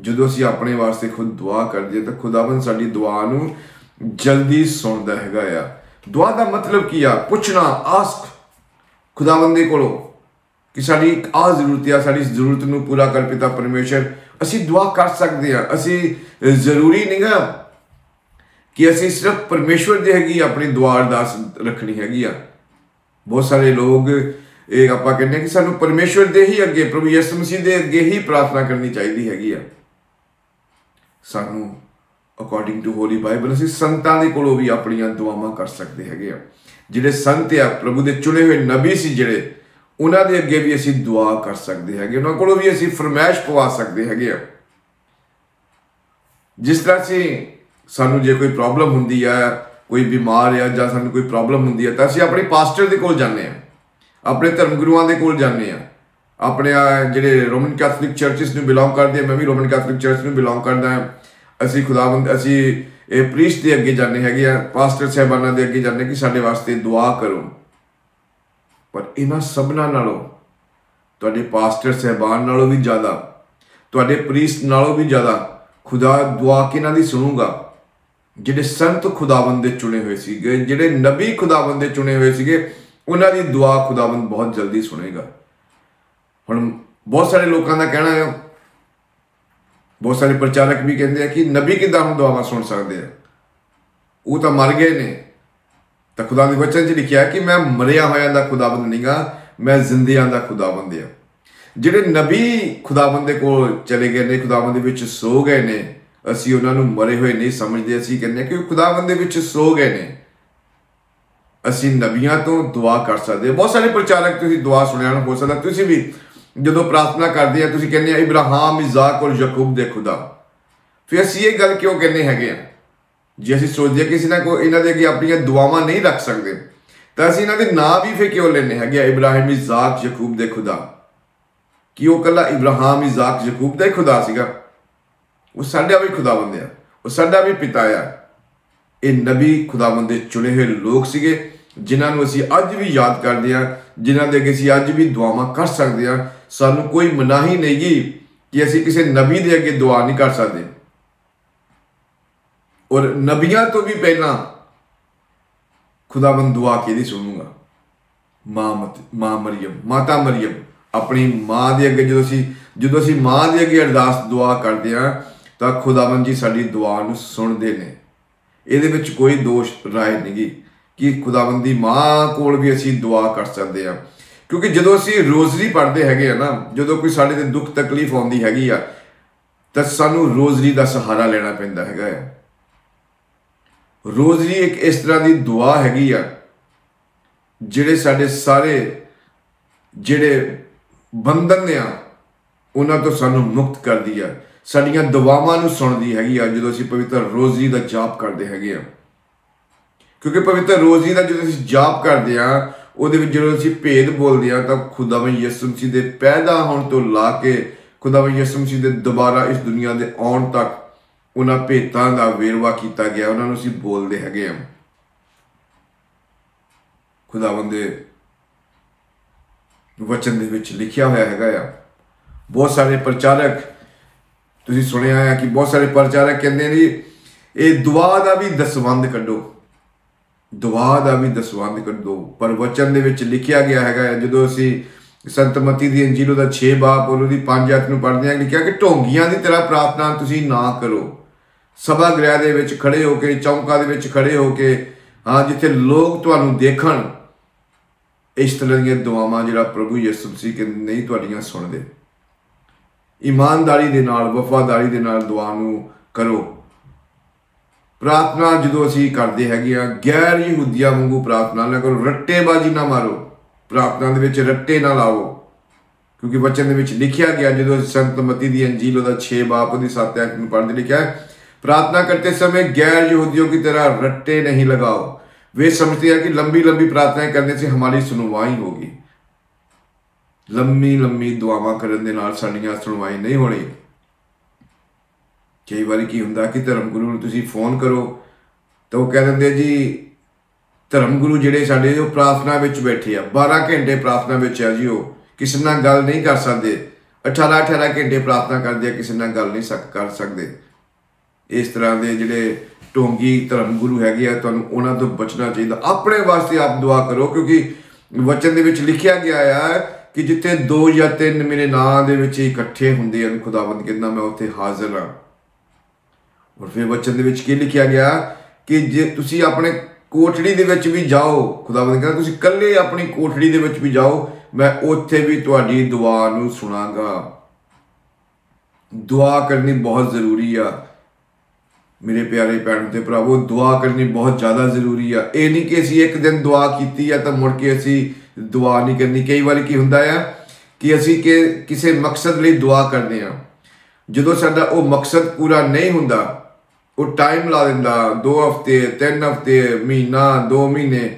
ਜਦੋਂ ਅਸੀਂ ਆਪਣੇ ਵਾਸਤੇ ਖੁਦ ਦੁਆ ਕਰਦੇ ਤਾਂ ਖੁਦਾਵੰਦ ਸਾਡੀ ਦੁਆ ਨੂੰ ਜਲਦੀ ਸੁਣਦਾ ਹੈਗਾ ਆ। ਦੁਆ ਦਾ ਮਤਲਬ ਕੀ ਆ? ਪੁੱਛਣਾ ਆਸਕ ਖੁਦਾਵੰਦ ਦੇ ਕੋਲੋਂ ਕਿ ਸਾਡੀ ਇੱਕ ਆ ਜ਼ਰੂਰਤ ਆ, ਸਾਡੀ ਜ਼ਰੂਰਤ ਨੂੰ ਪੂਰਾ ਕਰ ਪਿਤਾ ਪਰਮੇਸ਼ਰ। ਅਸੀਂ ਦੁਆ ਕਰ ਸਕਦੇ ਆ। ਅਸੀਂ ਜ਼ਰੂਰੀ ਨਹੀਂਗਾ ਕਿ ਅਸੀਂ ਸਿਰਫ ਪਰਮੇਸ਼ਵਰ ਦੇ ਹੈਗੀ ਆਪਣੀ ਦੁਆ ਅਰਦਾਸ ਰੱਖਣੀ ਹੈਗੀ ਆ। ਬਹੁਤ ਸਾਰੇ ਲੋਕ, ਇਹ ਆਪਾਂ ਕਹਿੰਦੇ ਕਿ ਸਾਨੂੰ ਪਰਮੇਸ਼ਵਰ ਦੇ ਹੀ ਅੱਗੇ, ਪ੍ਰਭੂ ਯਿਸੂ ਮਸੀਹ ਦੇ ਅੱਗੇ ਹੀ ਪ੍ਰਾਰਥਨਾ ਕਰਨੀ ਚਾਹੀਦੀ ਹੈਗੀ ਆ। ਸਾਨੂੰ ਅਕੋਰਡਿੰਗ ਟੂ ਹੋਲੀ ਬਾਈਬਲ ਅਸੀਂ ਸੰਤਾਂ ਦੇ ਕੋਲੋਂ ਵੀ ਆਪਣੀਆਂ ਦੁਆਵਾਂ ਕਰ ਸਕਦੇ ਹੈਗੇ ਆ। ਜਿਹੜੇ ਸੰਤ ਆ, ਪ੍ਰਭੂ ਦੇ ਚੁਣੇ ਹੋਏ ਨਬੀ ਸੀ ਜਿਹੜੇ, ਉਹਨਾਂ ਦੇ ਅੱਗੇ ਵੀ ਅਸੀਂ ਦੁਆ ਕਰ ਸਕਦੇ ਹੈਗੇ। ਉਹਨਾਂ ਕੋਲੋਂ ਵੀ ਅਸੀਂ ਫਰਮਾਇਸ਼ ਪਵਾ ਸਕਦੇ ਹੈਗੇ ਆ। ਜਿਸ ਤਰ੍ਹਾਂ ਅਸੀਂ, ਸਾਨੂੰ ਜੇ ਕੋਈ ਪ੍ਰੋਬਲਮ ਹੁੰਦੀ ਆ, ਕੋਈ ਬਿਮਾਰ ਆ ਜਾਂ ਸਾਨੂੰ ਕੋਈ ਪ੍ਰੋਬਲਮ ਹੁੰਦੀ ਆ, ਤਾਂ ਅਸੀਂ ਆਪਣੇ ਪਾਸਟਰ ਦੇ ਕੋਲ ਜਾਂਦੇ ਆ। ਆਪਣੇ ਧਰਮ ਗੁਰੂਆਂ ਦੇ ਕੋਲ ਜਾਂਦੇ ਆ। ਆਪਣੇ ਜਿਹੜੇ ਰੋਮਨ ਕੈਥੋਲਿਕ ਚਰਚਸ ਨੂੰ ਬਿਲੋਂਗ ਕਰਦੇ ਆ, ਮੈਂ ਵੀ ਰੋਮਨ ਕੈਥੋਲਿਕ ਚਰਚ ਨੂੰ ਬਿਲੋਂਗ ਕਰਦਾ ਹਾਂ। ਅਸੀਂ ਖੁਦਾਵੰਦ, ਅਸੀਂ ਇਹ ਪ੍ਰੀਸਟ ਦੇ ਅੱਗੇ ਜਾਂਦੇ ਹੈਗੇ ਆ, ਪਾਸਟਰ ਸਹਿਬਾਨਾਂ ਦੇ ਅੱਗੇ ਜਾਂਦੇ ਕਿ ਸਾਡੇ ਵਾਸਤੇ ਦੁਆ ਕਰੋ। ਪਰ ਇਹਨਾਂ ਸਭਨਾਂ ਨਾਲੋਂ ਤੁਹਾਡੇ ਪਾਸਟਰ ਸਹਿਬਾਨ ਨਾਲੋਂ ਵੀ ਜ਼ਿਆਦਾ, ਤੁਹਾਡੇ ਪ੍ਰੀਸਟ ਨਾਲੋਂ ਵੀ ਜ਼ਿਆਦਾ ਖੁਦਾ ਦੁਆ ਕਿਨਾਂ ਦੀ ਸੁਣੂਗਾ? ਜਿਹੜੇ ਸੰਤ ਖੁਦਾਵੰਦ ਦੇ ਚੁਣੇ ਹੋਏ ਸੀਗੇ, ਜਿਹੜੇ ਨਬੀ ਖੁਦਾਵੰਦ ਦੇ ਚੁਣੇ ਹੋਏ ਸੀਗੇ, ਉਹਨਾਂ ਦੀ ਦੁਆ ਖੁਦਾਵੰਦ ਬਹੁਤ ਜਲਦੀ ਸੁਣੇਗਾ। ਹੁਣ ਬਹੁਤ ਸਾਰੇ ਲੋਕਾਂ ਦਾ ਕਹਿਣਾ ਹੈ ਬਹੁਤ ਸਾਰੇ ਪ੍ਰਚਾਰਕ ਵੀ ਕਹਿੰਦੇ ਆ ਕਿ ਨਬੀ ਕਿਦਾਂ ਹੁਣ ਦੁਆਵਾਂ ਸੁਣ ਸਕਦੇ ਆ? ਉਹ ਤਾਂ ਮਰ ਗਏ ਨੇ। ਤਾਂ ਖੁਦਾ ਦੇ ਵਚਨ 'ਚ ਲਿਖਿਆ ਕਿ ਮੈਂ ਮਰਿਆ ਹੋਇਆਂ ਦਾ ਖੁਦਾਵੰਦ ਨਹੀਂਗਾ ਮੈਂ ਜ਼ਿੰਦਿਆਂ ਦਾ ਖੁਦਾਵੰਦ ਆ। ਜਿਹੜੇ ਨਬੀ ਖੁਦਾਵੰਦ ਦੇ ਕੋਲ ਚਲੇ ਗਏ ਨੇ, ਖੁਦਾਵੰਦ ਦੇ ਵਿੱਚ ਸੋ ਗਏ ਨੇ, ਅਸੀਂ ਉਹਨਾਂ ਨੂੰ ਮਰੇ ਹੋਏ ਨਹੀਂ ਸਮਝਦੇ, ਅਸੀਂ ਕਹਿੰਦੇ ਕਿ ਖੁਦਾਵੰਦ ਦੇ ਵਿੱਚ ਸੋ ਗਏ ਨੇ। ਅਸੀਂ ਨਬੀਆਂ ਤੋਂ ਦੁਆ ਕਰ ਸਕਦੇ ਬਹੁਤ ਸਾਰੇ ਪ੍ਰਚਾਰਕ ਤੁਸੀਂ ਦੁਆ ਸੁਣਿਆ ਹੋ ਸਕਦਾ ਤੁਸੀਂ ਵੀ ਜਦੋਂ ਪ੍ਰਾਰਥਨਾ ਕਰਦੇ ਆ, ਤੁਸੀਂ ਕਹਿੰਦੇ ਆ, ਇਬਰਾਹਿਮ, ਇਜ਼ਾਕ ਔਰ ਯਾਕੂਬ ਦੇ ਖੁਦਾ। ਫਿਰ ਅਸੀਂ ਇਹ ਗੱਲ ਕਿਉਂ ਕਹਿੰਦੇ ਹੈਗੇ ਆ? ਜੇ ਅਸੀਂ ਸੋਚਦੇ ਆ ਕਿਸੇ ਨਾ ਕੋਈ, ਇਹਨਾਂ ਦੇ ਅੱਗੇ ਆਪਣੀਆਂ ਦੁਆਵਾਂ ਨਹੀਂ ਰੱਖ ਸਕਦੇ, ਤਾਂ ਅਸੀਂ ਇਹਨਾਂ ਦੇ ਨਾਂ ਵੀ ਫੇ ਕਿਉਂ ਲੈਣੇ ਹੈਗੇ ਆ? ਇਬਰਾਹਿਮ, ਇਜ਼ਾਕ, ਯਾਕੂਬ ਦੇ ਖੁਦਾ। ਕਿ ਉਹ ਕੱਲਾ ਇਬਰਾਹਿਮ, ਇਜ਼ਾਕ, ਯਾਕੂਬ ਦਾ ਹੀ ਖੁਦਾ ਸੀਗਾ? ਉਹ ਸਾਡਾ ਵੀ ਖੁਦਾ ਆ। ਉਹ ਸਾਡਾ ਵੀ ਪਿਤਾ ਆ। ਇਹ ਨਬੀ ਖੁਦਾਵੰਦ ਦੇ ਚੁਣੇ ਹੋਏ ਲੋਕ ਸੀਗੇ, ਜਿਨ੍ਹਾਂ ਨੂੰ ਅਸੀਂ ਅੱਜ ਵੀ ਯਾਦ ਕਰਦੇ ਆ, ਜਿਨ੍ਹਾਂ ਦੇ ਅੱਗੇ ਅਸੀਂ ਅੱਜ ਵੀ ਦੁਆਵਾਂ ਕਰ ਸਕਦੇ ਆ। ਸਾਨੂੰ ਕੋਈ ਮਨਾਹੀ ਨਹੀਂਗੀ ਕਿ ਅਸੀਂ ਕਿਸੇ ਨਬੀ ਦੇ ਅੱਗੇ ਦੁਆ ਨਹੀਂ ਕਰ ਸਕਦੇ। ਔਰ ਨਬੀਆਂ ਤੋਂ ਵੀ ਪਹਿਲਾਂ ਖੁਦਾਵੰਦ ਦੁਆ ਕਿਹਦੀ ਸੁਣੂਗਾ? ਮਾਂ ਮਾਂ ਮਰੀਮ, ਮਾਤਾ ਮਰੀਮ, ਆਪਣੀ ਮਾਂ ਦੇ ਅੱਗੇ ਜਦੋਂ ਅਸੀਂ ਜਦੋਂ ਅਸੀਂ ਮਾਂ ਦੇ ਅੱਗੇ ਅਰਦਾਸ ਦੁਆ ਕਰਦੇ ਹਾਂ, ਤਾਂ ਖੁਦਾਵੰਦ ਜੀ ਸਾਡੀ ਦੁਆ ਨੂੰ ਸੁਣਦੇ ਨੇ। ਇਹਦੇ ਵਿੱਚ ਕੋਈ ਦੋਸ਼ ਰਾਏ ਨਹੀਂਗੀ ਕਿ ਖੁਦਾਵੰਦ ਦੀ ਮਾਂ ਕੋਲ ਵੀ ਅਸੀਂ ਦੁਆ ਕਰ ਸਕਦੇ ਹਾਂ। ਕਿਉਂਕਿ ਜਦੋਂ ਅਸੀਂ ਰੋਜ਼ਰੀ ਪੜ੍ਹਦੇ ਹੈਗੇ ਆ ਨਾ, ਜਦੋਂ ਕੋਈ ਸਾਡੇ ਤੇ ਦੁੱਖ ਤਕਲੀਫ ਆਉਂਦੀ ਹੈਗੀ ਆ, ਤਾਂ ਸਾਨੂੰ ਰੋਜ਼ਰੀ ਦਾ ਸਹਾਰਾ ਲੈਣਾ ਪੈਂਦਾ ਹੈਗਾ ਆ। ਰੋਜ਼ਰੀ ਇੱਕ ਇਸ ਤਰ੍ਹਾਂ ਦੀ ਦੁਆ ਹੈਗੀ ਆ, ਜਿਹੜੇ ਸਾਡੇ ਸਾਰੇ, ਜਿਹੜੇ ਬੰਧਨ ਆ, ਉਹਨਾਂ ਤੋਂ ਸਾਨੂੰ ਮੁਕਤ ਕਰਦੀ ਆ। ਸਾਡੀਆਂ ਦੁਆਵਾਂ ਨੂੰ ਸੁਣਦੀ ਹੈਗੀ ਆ, ਜਦੋਂ ਅਸੀਂ ਪਵਿੱਤਰ ਰੋਜ਼ੀ ਦਾ ਜਾਪ ਕਰਦੇ ਹੈਗੇ ਆ। ਕਿਉਂਕਿ ਪਵਿੱਤਰ ਰੋਜ਼ੀ ਦਾ ਜਦੋਂ ਅਸੀਂ ਜਾਪ ਕਰਦੇ ਆ ਉਹਦੇ ਵਿੱਚ ਜਦੋਂ ਅਸੀਂ ਭੇਦ ਬੋਲਦੇ ਆ ਤਾਂ ਖੁਦਾਵੰ ਯਿਸੂ ਮਸੀਹ ਦੇ ਪੈਦਾ ਹੋਣ ਤੋਂ ਲਾ ਕੇ ਖੁਦਾਵੰ ਯਿਸੂ ਮਸੀਹ ਦੇ ਦੁਬਾਰਾ ਇਸ ਦੁਨੀਆ ਦੇ ਆਉਣ ਤੱਕ ਉਹਨਾਂ ਭੇਤਾਂ ਦਾ ਵੇਰਵਾ ਕੀਤਾ ਗਿਆ, ਉਹਨਾਂ ਨੂੰ ਅਸੀਂ ਬੋਲਦੇ ਹੈਗੇ ਆ ਖੁਦਾਵੰ ਦੇ ਵਚਨ ਦੇ ਵਿੱਚ ਲਿਖਿਆ ਹੋਇਆ ਹੈਗਾ ਆ। ਬਹੁਤ ਸਾਰੇ ਪ੍ਰਚਾਰਕ, ਤੁਸੀਂ ਸੁਣਿਆ ਆ ਕਿ ਬਹੁਤ ਸਾਰੇ ਪ੍ਰਚਾਰਕ ਕਹਿੰਦੇ ਨੇ, ਇਹ ਦੁਆ ਦਾ ਵੀ ਦਸਵੰਦ ਕੱਢੋ। ਦੁਆ ਦਾ ਵੀ ਦਸਵੰਦ ਕੱਢੋ। ਪਰ ਵਚਨ ਦੇ ਵਿੱਚ ਲਿਖਿਆ ਗਿਆ ਹੈਗਾ ਜਦੋਂ ਅਸੀਂ ਸੰਤ ਮਤੀ ਦੀ ਅੰਜੀਲ ਉਹਦਾ 6 ਬਾਪ ਔਰ ਉਹਦੀ 5 ਆਇਤ ਨੂੰ ਪੜ੍ਹਦੇ ਹਾਂ, ਲਿਖਿਆ ਕਿ ਢੋਂਗੀਆਂ ਦੀ ਤਰ੍ਹਾਂ ਪ੍ਰਾਰਥਨਾ ਤੁਸੀਂ ਨਾ ਕਰੋ। ਸਭਾ ਗ੍ਰਹਿ ਦੇ ਵਿੱਚ ਖੜੇ ਹੋ ਕੇ, ਚੌਂਕਾਂ ਦੇ ਵਿੱਚ ਖੜੇ ਹੋ ਕੇ, ਹਾਂ, ਜਿੱਥੇ ਲੋਕ ਤੁਹਾਨੂੰ ਦੇਖਣ, ਇਸ ਤਰ੍ਹਾਂ ਦੀਆਂ ਦੁਆਵਾਂ ਜਿਹੜਾ ਪ੍ਰਭੂ ਯਿਸੂ ਮਸੀਹ ਕਿ ਨਹੀਂ ਤੁਹਾਡੀਆਂ ਸੁਣਦੇ। ਇਮਾਨਦਾਰੀ ਦੇ ਨਾਲ, ਵਫਾਦਾਰੀ ਦੇ ਨਾਲ ਦੁਆ ਨੂੰ ਕਰੋ। ਪ੍ਰਾਰਥਨਾ ਜਦੋਂ ਅਸੀਂ ਕਰਦੇ ਹੈਗੇ ਆ ਗੈਰ ਯਹੂਦੀਆਂ ਵਾਂਗੂ ਪ੍ਰਾਰਥਨਾ ਨਾ ਕਰੋ ਰੱਟੇਬਾਜ਼ੀ ਨਾ ਮਾਰੋ ਪ੍ਰਾਰਥਨਾ ਦੇ ਵਿੱਚ ਰੱਟੇ ਨਾ ਲਾਓ ਕਿਉਂਕਿ ਵਚਨ ਦੇ ਵਿੱਚ ਲਿਖਿਆ ਗਿਆ ਜਦੋਂ ਸੰਤ ਮਤੀ ਦੀ ਅੰਜੀਲ ਉਹਦਾ 6 ਬਾਪ ਉਹਦੀ 7 ਐਕ ਨੂੰ ਪੜ੍ਹਦੇ ਲਿਖਿਆ ਹੈ प्रार्थना करते समय गैर यहूदियों की तरह रट्टे नहीं लगाओ वे समझते हैं कि लंबी लंबी प्रार्थनाएं करने से हमारी सुनवाई होगी ਲੰਮੀ ਲੰਮੀ ਦੁਆਵਾਂ ਕਰਨ ਦੇ ਨਾਲ ਸਾਡੀਆਂ ਸੁਣਵਾਈ ਨਹੀਂ ਹੋਣੀ ਕਈ ਵਾਰੀ ਕੀ ਹੁੰਦਾ ਕਿ ਧਰਮ ਗੁਰੂ ਨੂੰ ਤੁਸੀਂ ਫੋਨ ਕਰੋ ਤਾਂ ਉਹ ਕਹਿ ਦਿੰਦੇ ਜੀ ਧਰਮ ਗੁਰੂ ਜਿਹੜੇ ਸਾਡੇ ਉਹ ਪ੍ਰਾਰਥਨਾ ਵਿੱਚ ਬੈਠੇ ਆ 12 ਘੰਟੇ ਪ੍ਰਾਰਥਨਾ ਵਿੱਚ ਆ ਜੀ ਉਹ, ਕਿਸੇ ਨਾਲ ਗੱਲ ਨਹੀਂ ਕਰ ਸਕਦੇ 18 18 ਘੰਟੇ ਪ੍ਰਾਰਥਨਾ ਕਰਦੇ ਆ, ਕਿਸੇ ਨਾਲ ਗੱਲ ਨਹੀਂ ਸਕ, ਕਰ ਸਕਦੇ। ਇਸ ਤਰ੍ਹਾਂ ਦੇ ਜਿਹੜੇ ਢੋਂਗੀ ਧਰਮ ਗੁਰੂ ਹੈਗੇ ਆ, ਤੁਹਾਨੂੰ ਉਹਨਾਂ ਤੋਂ ਬਚਣਾ ਚਾਹੀਦਾ। ਆਪਣੇ ਵਾਸਤੇ ਆਪ ਦੁਆ ਕਰੋ, ਕਿਉਂਕਿ ਵਚਨ ਦੇ ਵਿੱਚ ਲਿਖਿਆ ਗਿਆ ਆ ਕਿ ਜਿੱਥੇ ਦੋ ਜਾਂ ਤਿੰਨ ਮੇਰੇ ਨਾਂ ਦੇ ਵਿੱਚ ਇਕੱਠੇ ਹੁੰਦੇ ਹਨ, ਖੁਦਾਵੰਦ ਕਹਿੰਦਾ ਮੈਂ ਉੱਥੇ ਹਾਜ਼ਰ ਹਾਂ। ਔਰ ਫਿਰ ਵਚਨ ਦੇ ਵਿੱਚ ਕੀ ਲਿਖਿਆ ਗਿਆ ਕਿ ਜੇ ਤੁਸੀਂ ਆਪਣੇ ਕੋਠੜੀ ਦੇ ਵਿੱਚ ਵੀ ਜਾਓ ਖੁਦਾਵੰਦ ਕਹਿੰਦਾ, ਤੁਸੀਂ ਇਕੱਲੇ ਆਪਣੀ ਕੋਠੜੀ ਦੇ ਵਿੱਚ ਵੀ ਜਾਓ, ਮੈਂ ਉੱਥੇ ਵੀ ਤੁਹਾਡੀ ਦੁਆ ਨੂੰ ਸੁਣਾਗਾ। ਦੁਆ ਕਰਨੀ ਬਹੁਤ ਜ਼ਰੂਰੀ ਆ। ਮੇਰੇ ਪਿਆਰੇ ਭੈਣ ਤੇ ਭਰਾਵੋ, ਦੁਆ ਕਰਨੀ ਬਹੁਤ ਜ਼ਿਆਦਾ ਜ਼ਰੂਰੀ ਆ। ਇਹ ਨਹੀਂ ਕਿ ਅਸੀਂ ਇੱਕ ਦਿਨ ਦੁਆ ਕੀਤੀ ਆ ਤਾਂ ਮੁੜ ਕੇ ਅਸੀਂ ਦੁਆ ਨਹੀਂ ਕਰਨੀ। ਕਈ ਵਾਰੀ ਕੀ ਹੁੰਦਾ ਆ ਕਿ ਅਸੀਂ ਕਿ, ਕਿਸੇ ਮਕਸਦ ਲਈ ਦੁਆ ਕਰਦੇ ਆ। ਜਦੋਂ ਸਾਡਾ ਉਹ ਮਕਸਦ ਪੂਰਾ ਨਹੀਂ ਹੁੰਦਾ ਉਹ ਟਾਈਮ ਲਾ ਦਿੰਦਾ 2 ਹਫ਼ਤੇ 3 ਹਫ਼ਤੇ, ਮਹੀਨਾ 2 ਮਹੀਨੇ।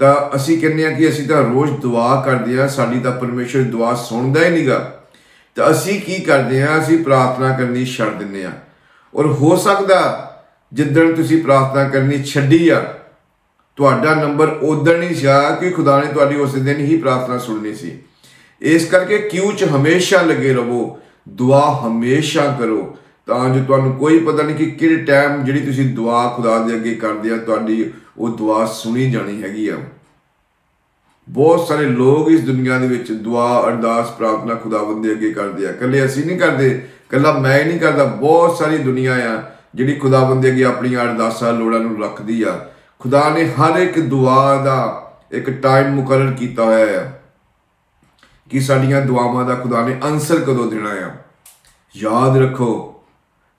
ਤਾਂ ਅਸੀਂ ਕਹਿੰਦੇ ਆ ਕਿ ਅਸੀਂ ਤਾਂ ਰੋਜ਼ ਦੁਆ ਕਰਦੇ ਆ ਸਾਡੀ ਤਾਂ ਪਰਮੇਸ਼ਰ ਦੁਆ ਸੁਣਦਾ ਹੀ ਨਹੀਂਗਾ। ਤਾਂ ਅਸੀਂ ਕੀ ਕਰਦੇ ਆ ਅਸੀਂ ਪ੍ਰਾਰਥਨਾ ਕਰਨੀ ਛੱਡ ਦਿੰਦੇ ਆ ਔਰ ਹੋ ਸਕਦਾ ਜਿੱਦਣ ਤੁਸੀਂ ਪ੍ਰਾਰਥਨਾ ਕਰਨੀ ਛੱਡੀ ਆ, ਤੁਹਾਡਾ ਨੰਬਰ ਉਦੋਂ ਨਹੀਂ ਸਿਆ ਕਿ ਖੁਦਾ ਨੇ ਤੁਹਾਡੀ ਉਸ ਦਿਨ ਹੀ ਪ੍ਰਾਰਥਨਾ ਸੁਣਨੀ ਸੀ। ਇਸ ਕਰਕੇ ਕਿਉਂ ਚ ਹਮੇਸ਼ਾ ਲੱਗੇ ਰਹੋ, ਦੁਆ ਹਮੇਸ਼ਾ ਕਰੋ। ਤਾਂ ਜੋ ਤੁਹਾਨੂੰ ਕੋਈ ਪਤਾ ਨਹੀਂ ਕਿ ਕਿਹੜੇ ਟਾਈਮ ਜਿਹੜੀ ਤੁਸੀਂ ਦੁਆ ਖੁਦਾ ਦੇ ਅੱਗੇ ਕਰਦੇ ਆ, ਤੁਹਾਡੀ ਉਹ ਦੁਆ ਸੁਣੀ ਜਾਣੀ ਹੈਗੀ ਆ। ਬਹੁਤ ਸਾਰੇ ਲੋਕ ਇਸ ਦੁਨੀਆ ਦੇ ਵਿੱਚ ਦੁਆ, ਅਰਦਾਸ, ਪ੍ਰਾਰਥਨਾ ਖੁਦਾਵੰਦ ਦੇ ਅੱਗੇ ਕਰਦੇ ਆ। ਕੱਲੇ ਅਸੀਂ ਨਹੀਂ ਕਰਦੇ ਕੱਲਾ ਮੈਂ ਨਹੀਂ ਕਰਦਾ। ਬਹੁਤ ਸਾਰੀ ਦੁਨੀਆ ਆ ਜਿਹੜੀ ਖੁਦਾਵੰਦ ਦੇ ਅੱਗੇ ਆਪਣੀਆਂ ਅਰਦਾਸਾਂ ਲੋੜਾਂ ਨੂੰ ਰੱਖਦੀ ਆ। ਖੁਦਾ ਨੇ ਹਰ ਇੱਕ ਦੁਆ ਦਾ ਇੱਕ ਟਾਈਮ ਮੁਕਰਰ ਕੀਤਾ ਹੋਇਆ ਆ ਕਿ ਸਾਡੀਆਂ ਦੁਆਵਾਂ ਦਾ ਖੁਦਾ ਨੇ ਅਨਸਰ ਕਦੋਂ ਦੇਣਾ ਆ। ਯਾਦ ਰੱਖੋ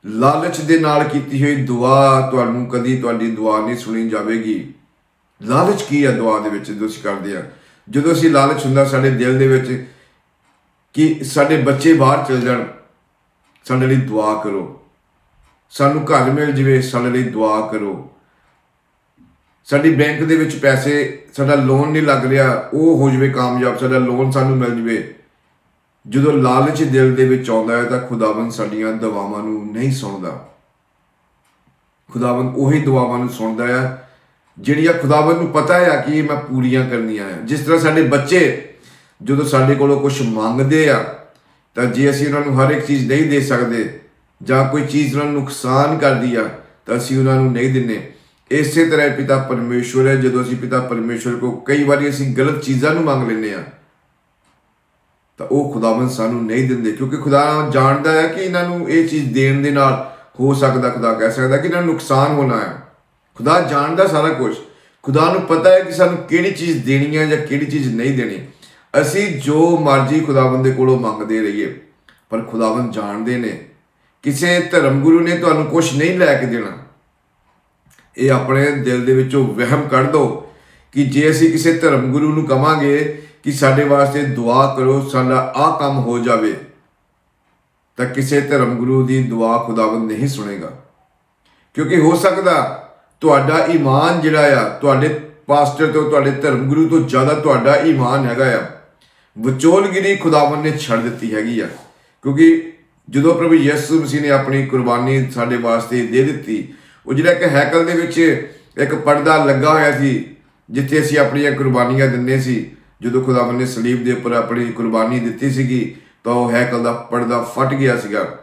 ਲਾਲਚ ਦੇ ਨਾਲ ਕੀਤੀ ਹੋਈ ਦੁਆ ਤੁਹਾਨੂੰ ਕਦੀ ਤੁਹਾਡੀ ਦੁਆ ਨਹੀਂ ਸੁਣੀ ਜਾਵੇਗੀ। ਲਾਲਚ ਕੀ ਹੈ ਦੁਆ ਦੇ ਵਿੱਚ ਜਦੋਂ ਅਸੀਂ ਕਰਦੇ ਆ ਜਦੋਂ ਅਸੀਂ ਲਾਲਚ ਹੁੰਦਾ ਸਾਡੇ ਦਿਲ ਦੇ ਵਿੱਚ ਕਿ ਸਾਡੇ ਬੱਚੇ ਬਾਹਰ ਚਲ ਜਾਣ, ਸਾਡੇ ਲਈ ਦੁਆ ਕਰੋ। ਸਾਨੂੰ ਘਰ ਮਿਲ ਜਵੇ, ਸਾਡੇ ਲਈ ਦੁਆ ਕਰੋ। ਸਾਡੀ ਬੈਂਕ ਦੇ ਵਿੱਚ ਪੈਸੇ, ਸਾਡਾ ਲੋਨ ਨਹੀਂ ਲੱਗ ਰਿਹਾ, ਉਹ ਹੋ ਜਵੇ ਕਾਮਯਾਬ, ਸਾਡਾ ਲੋਨ ਸਾਨੂੰ ਮਿਲ ਜਵੇ। ਜਦੋਂ ਲਾਲਚ ਦਿਲ ਦੇ ਵਿੱਚ ਆਉਂਦਾ ਹੈ ਤਾਂ ਖੁਦਾਵੰਦ ਸਾਡੀਆਂ ਦੁਆਵਾਂ ਨੂੰ ਨਹੀਂ ਸੁਣਦਾ। ਖੁਦਾਵੰਦ ਉਹੀ ਦੁਆਵਾਂ ਨੂੰ ਸੁਣਦਾ ਹੈ, ਜਿਹੜੀਆਂ ਖੁਦਾਵੰਦ ਨੂੰ ਪਤਾ ਹੈ ਕਿ ਇਹ ਮੈਂ ਪੂਰੀਆਂ ਕਰਨੀਆਂ ਆ ਜਿਸ ਤਰ੍ਹਾਂ ਸਾਡੇ ਬੱਚੇ ਜਦੋਂ ਸਾਡੇ ਕੋਲੋਂ ਕੁਝ ਮੰਗਦੇ ਆ, ਤਾਂ ਜੇ ਅਸੀਂ ਉਹਨਾਂ ਨੂੰ ਹਰ ਇੱਕ ਚੀਜ਼ ਨਹੀਂ ਦੇ ਸਕਦੇ ਜਾਂ ਕੋਈ ਚੀਜ਼ ਉਹਨਾਂ ਨੂੰ ਨੁਕਸਾਨ ਕਰਦੀ ਆ, ਤਾਂ ਅਸੀਂ ਉਹਨਾਂ ਨੂੰ ਨਹੀਂ ਦਿੰਨੇ ਇਸੇ ਤਰ੍ਹਾਂ ਪਿਤਾ ਪਰਮੇਸ਼ਵਰ ਹੈ, ਜਦੋਂ ਅਸੀਂ ਪਿਤਾ ਪਰਮੇਸ਼ਵਰ ਕੋ ਕਈ ਵਾਰੀ ਅਸੀਂ ਗਲਤ ਚੀਜ਼ਾਂ ਨੂੰ ਮੰਗ ਲੈਂਦੇ ਆ ਤਾਂ ਉਹ ਖੁਦਾਵੰਦ ਸਾਨੂੰ ਨਹੀਂ ਦਿੰਦੇ, ਕਿਉਂਕਿ ਖੁਦਾ ਜਾਣਦਾ ਹੈ ਕਿ ਇਹਨਾਂ ਨੂੰ ਇਹ ਚੀਜ਼ ਦੇਣ ਦੇ ਨਾਲ ਹੋ ਸਕਦਾ, ਖੁਦਾ ਕਹਿ ਸਕਦਾ ਕਿ ਇਹਨਾਂ ਨੂੰ ਨੁਕਸਾਨ ਹੋਣਾ ਹੈ। ਖੁਦਾ ਜਾਣਦਾ ਸਾਰਾ ਕੁਝ ਖੁਦਾ ਨੂੰ ਪਤਾ ਹੈ ਕਿ ਸਾਨੂੰ ਕਿਹੜੀ ਚੀਜ਼ ਦੇਣੀ ਹੈ ਜਾਂ ਕਿਹੜੀ ਚੀਜ਼ ਨਹੀਂ ਦੇਣੀ। ਅਸੀਂ ਜੋ ਮਰਜ਼ੀ ਖੁਦਾਵੰਦ ਦੇ ਕੋਲੋਂ ਮੰਗਦੇ ਰਹੀਏ, ਪਰ ਖੁਦਾਵੰਦ ਜਾਣਦੇ ਨੇ। ਕਿਸੇ ਧਰਮ ਗੁਰੂ ਨੇ ਤੁਹਾਨੂੰ ਕੁਝ ਨਹੀਂ ਲੈ ਕੇ ਦੇਣਾ। ਇਹ ਆਪਣੇ ਦਿਲ ਦੇ ਵਿੱਚੋਂ ਵਹਿਮ ਕੱਢ ਦੋ ਕਿ ਜੇ ਅਸੀਂ ਕਿਸੇ ਧਰਮ ਗੁਰੂ ਨੂੰ ਕਵਾਂਗੇ ਕਿ ਸਾਡੇ ਵਾਸਤੇ ਦੁਆ ਕਰੋ, ਸਾਡਾ ਆ ਕੰਮ ਹੋ ਜਾਵੇ, ਤਾਂ ਕਿਸੇ ਧਰਮ ਗੁਰੂ ਦੀ ਦੁਆ ਖੁਦਾਵੰਦ ਨਹੀਂ ਸੁਣੇਗਾ। ਕਿਉਂਕਿ ਹੋ ਸਕਦਾ ਤੁਹਾਡਾ ਈਮਾਨ ਜਿਹੜਾ ਆ, ਤੁਹਾਡੇ ਪਾਸਟਰ ਤੋਂ, ਤੁਹਾਡੇ ਧਰਮ ਗੁਰੂ ਤੋਂ ਜ਼ਿਆਦਾ ਤੁਹਾਡਾ ਈਮਾਨ ਹੈਗਾ ਆ, ਵਿਚੋਲਗਿਰੀ ਖੁਦਾਵੰਦ ਨੇ ਛੱਡ ਦਿੱਤੀ ਹੈਗੀ ਆ। ਕਿਉਂਕਿ ਜਦੋਂ ਪ੍ਰਭੂ ਯਿਸੂ ਮਸੀਹ ਨੇ ਆਪਣੀ ਕੁਰਬਾਨੀ ਸਾਡੇ ਵਾਸਤੇ ਦੇ ਦਿੱਤੀ, ਉਹ ਜਿਹੜਾ ਇੱਕ ਹੈਕਲ ਦੇ ਵਿੱਚ ਇੱਕ ਪਰਦਾ ਲੱਗਾ ਹੋਇਆ ਸੀ, ਜਿੱਥੇ ਅਸੀਂ ਆਪਣੀਆਂ ਕੁਰਬਾਨੀਆਂ ਦਿੰਦੇ ਸੀ ਜਦੋਂ ਖੁਦਾਵੰਦ ਨੇ ਸਲੀਬ ਦੇ ਉੱਪਰ ਆਪਣੀ ਕੁਰਬਾਨੀ ਦਿੱਤੀ ਸੀਗੀ, ਤਾਂ ਉਹ ਹੈਕਲ ਦਾ ਪਰਦਾ ਫਟ ਗਿਆ ਸੀਗਾ।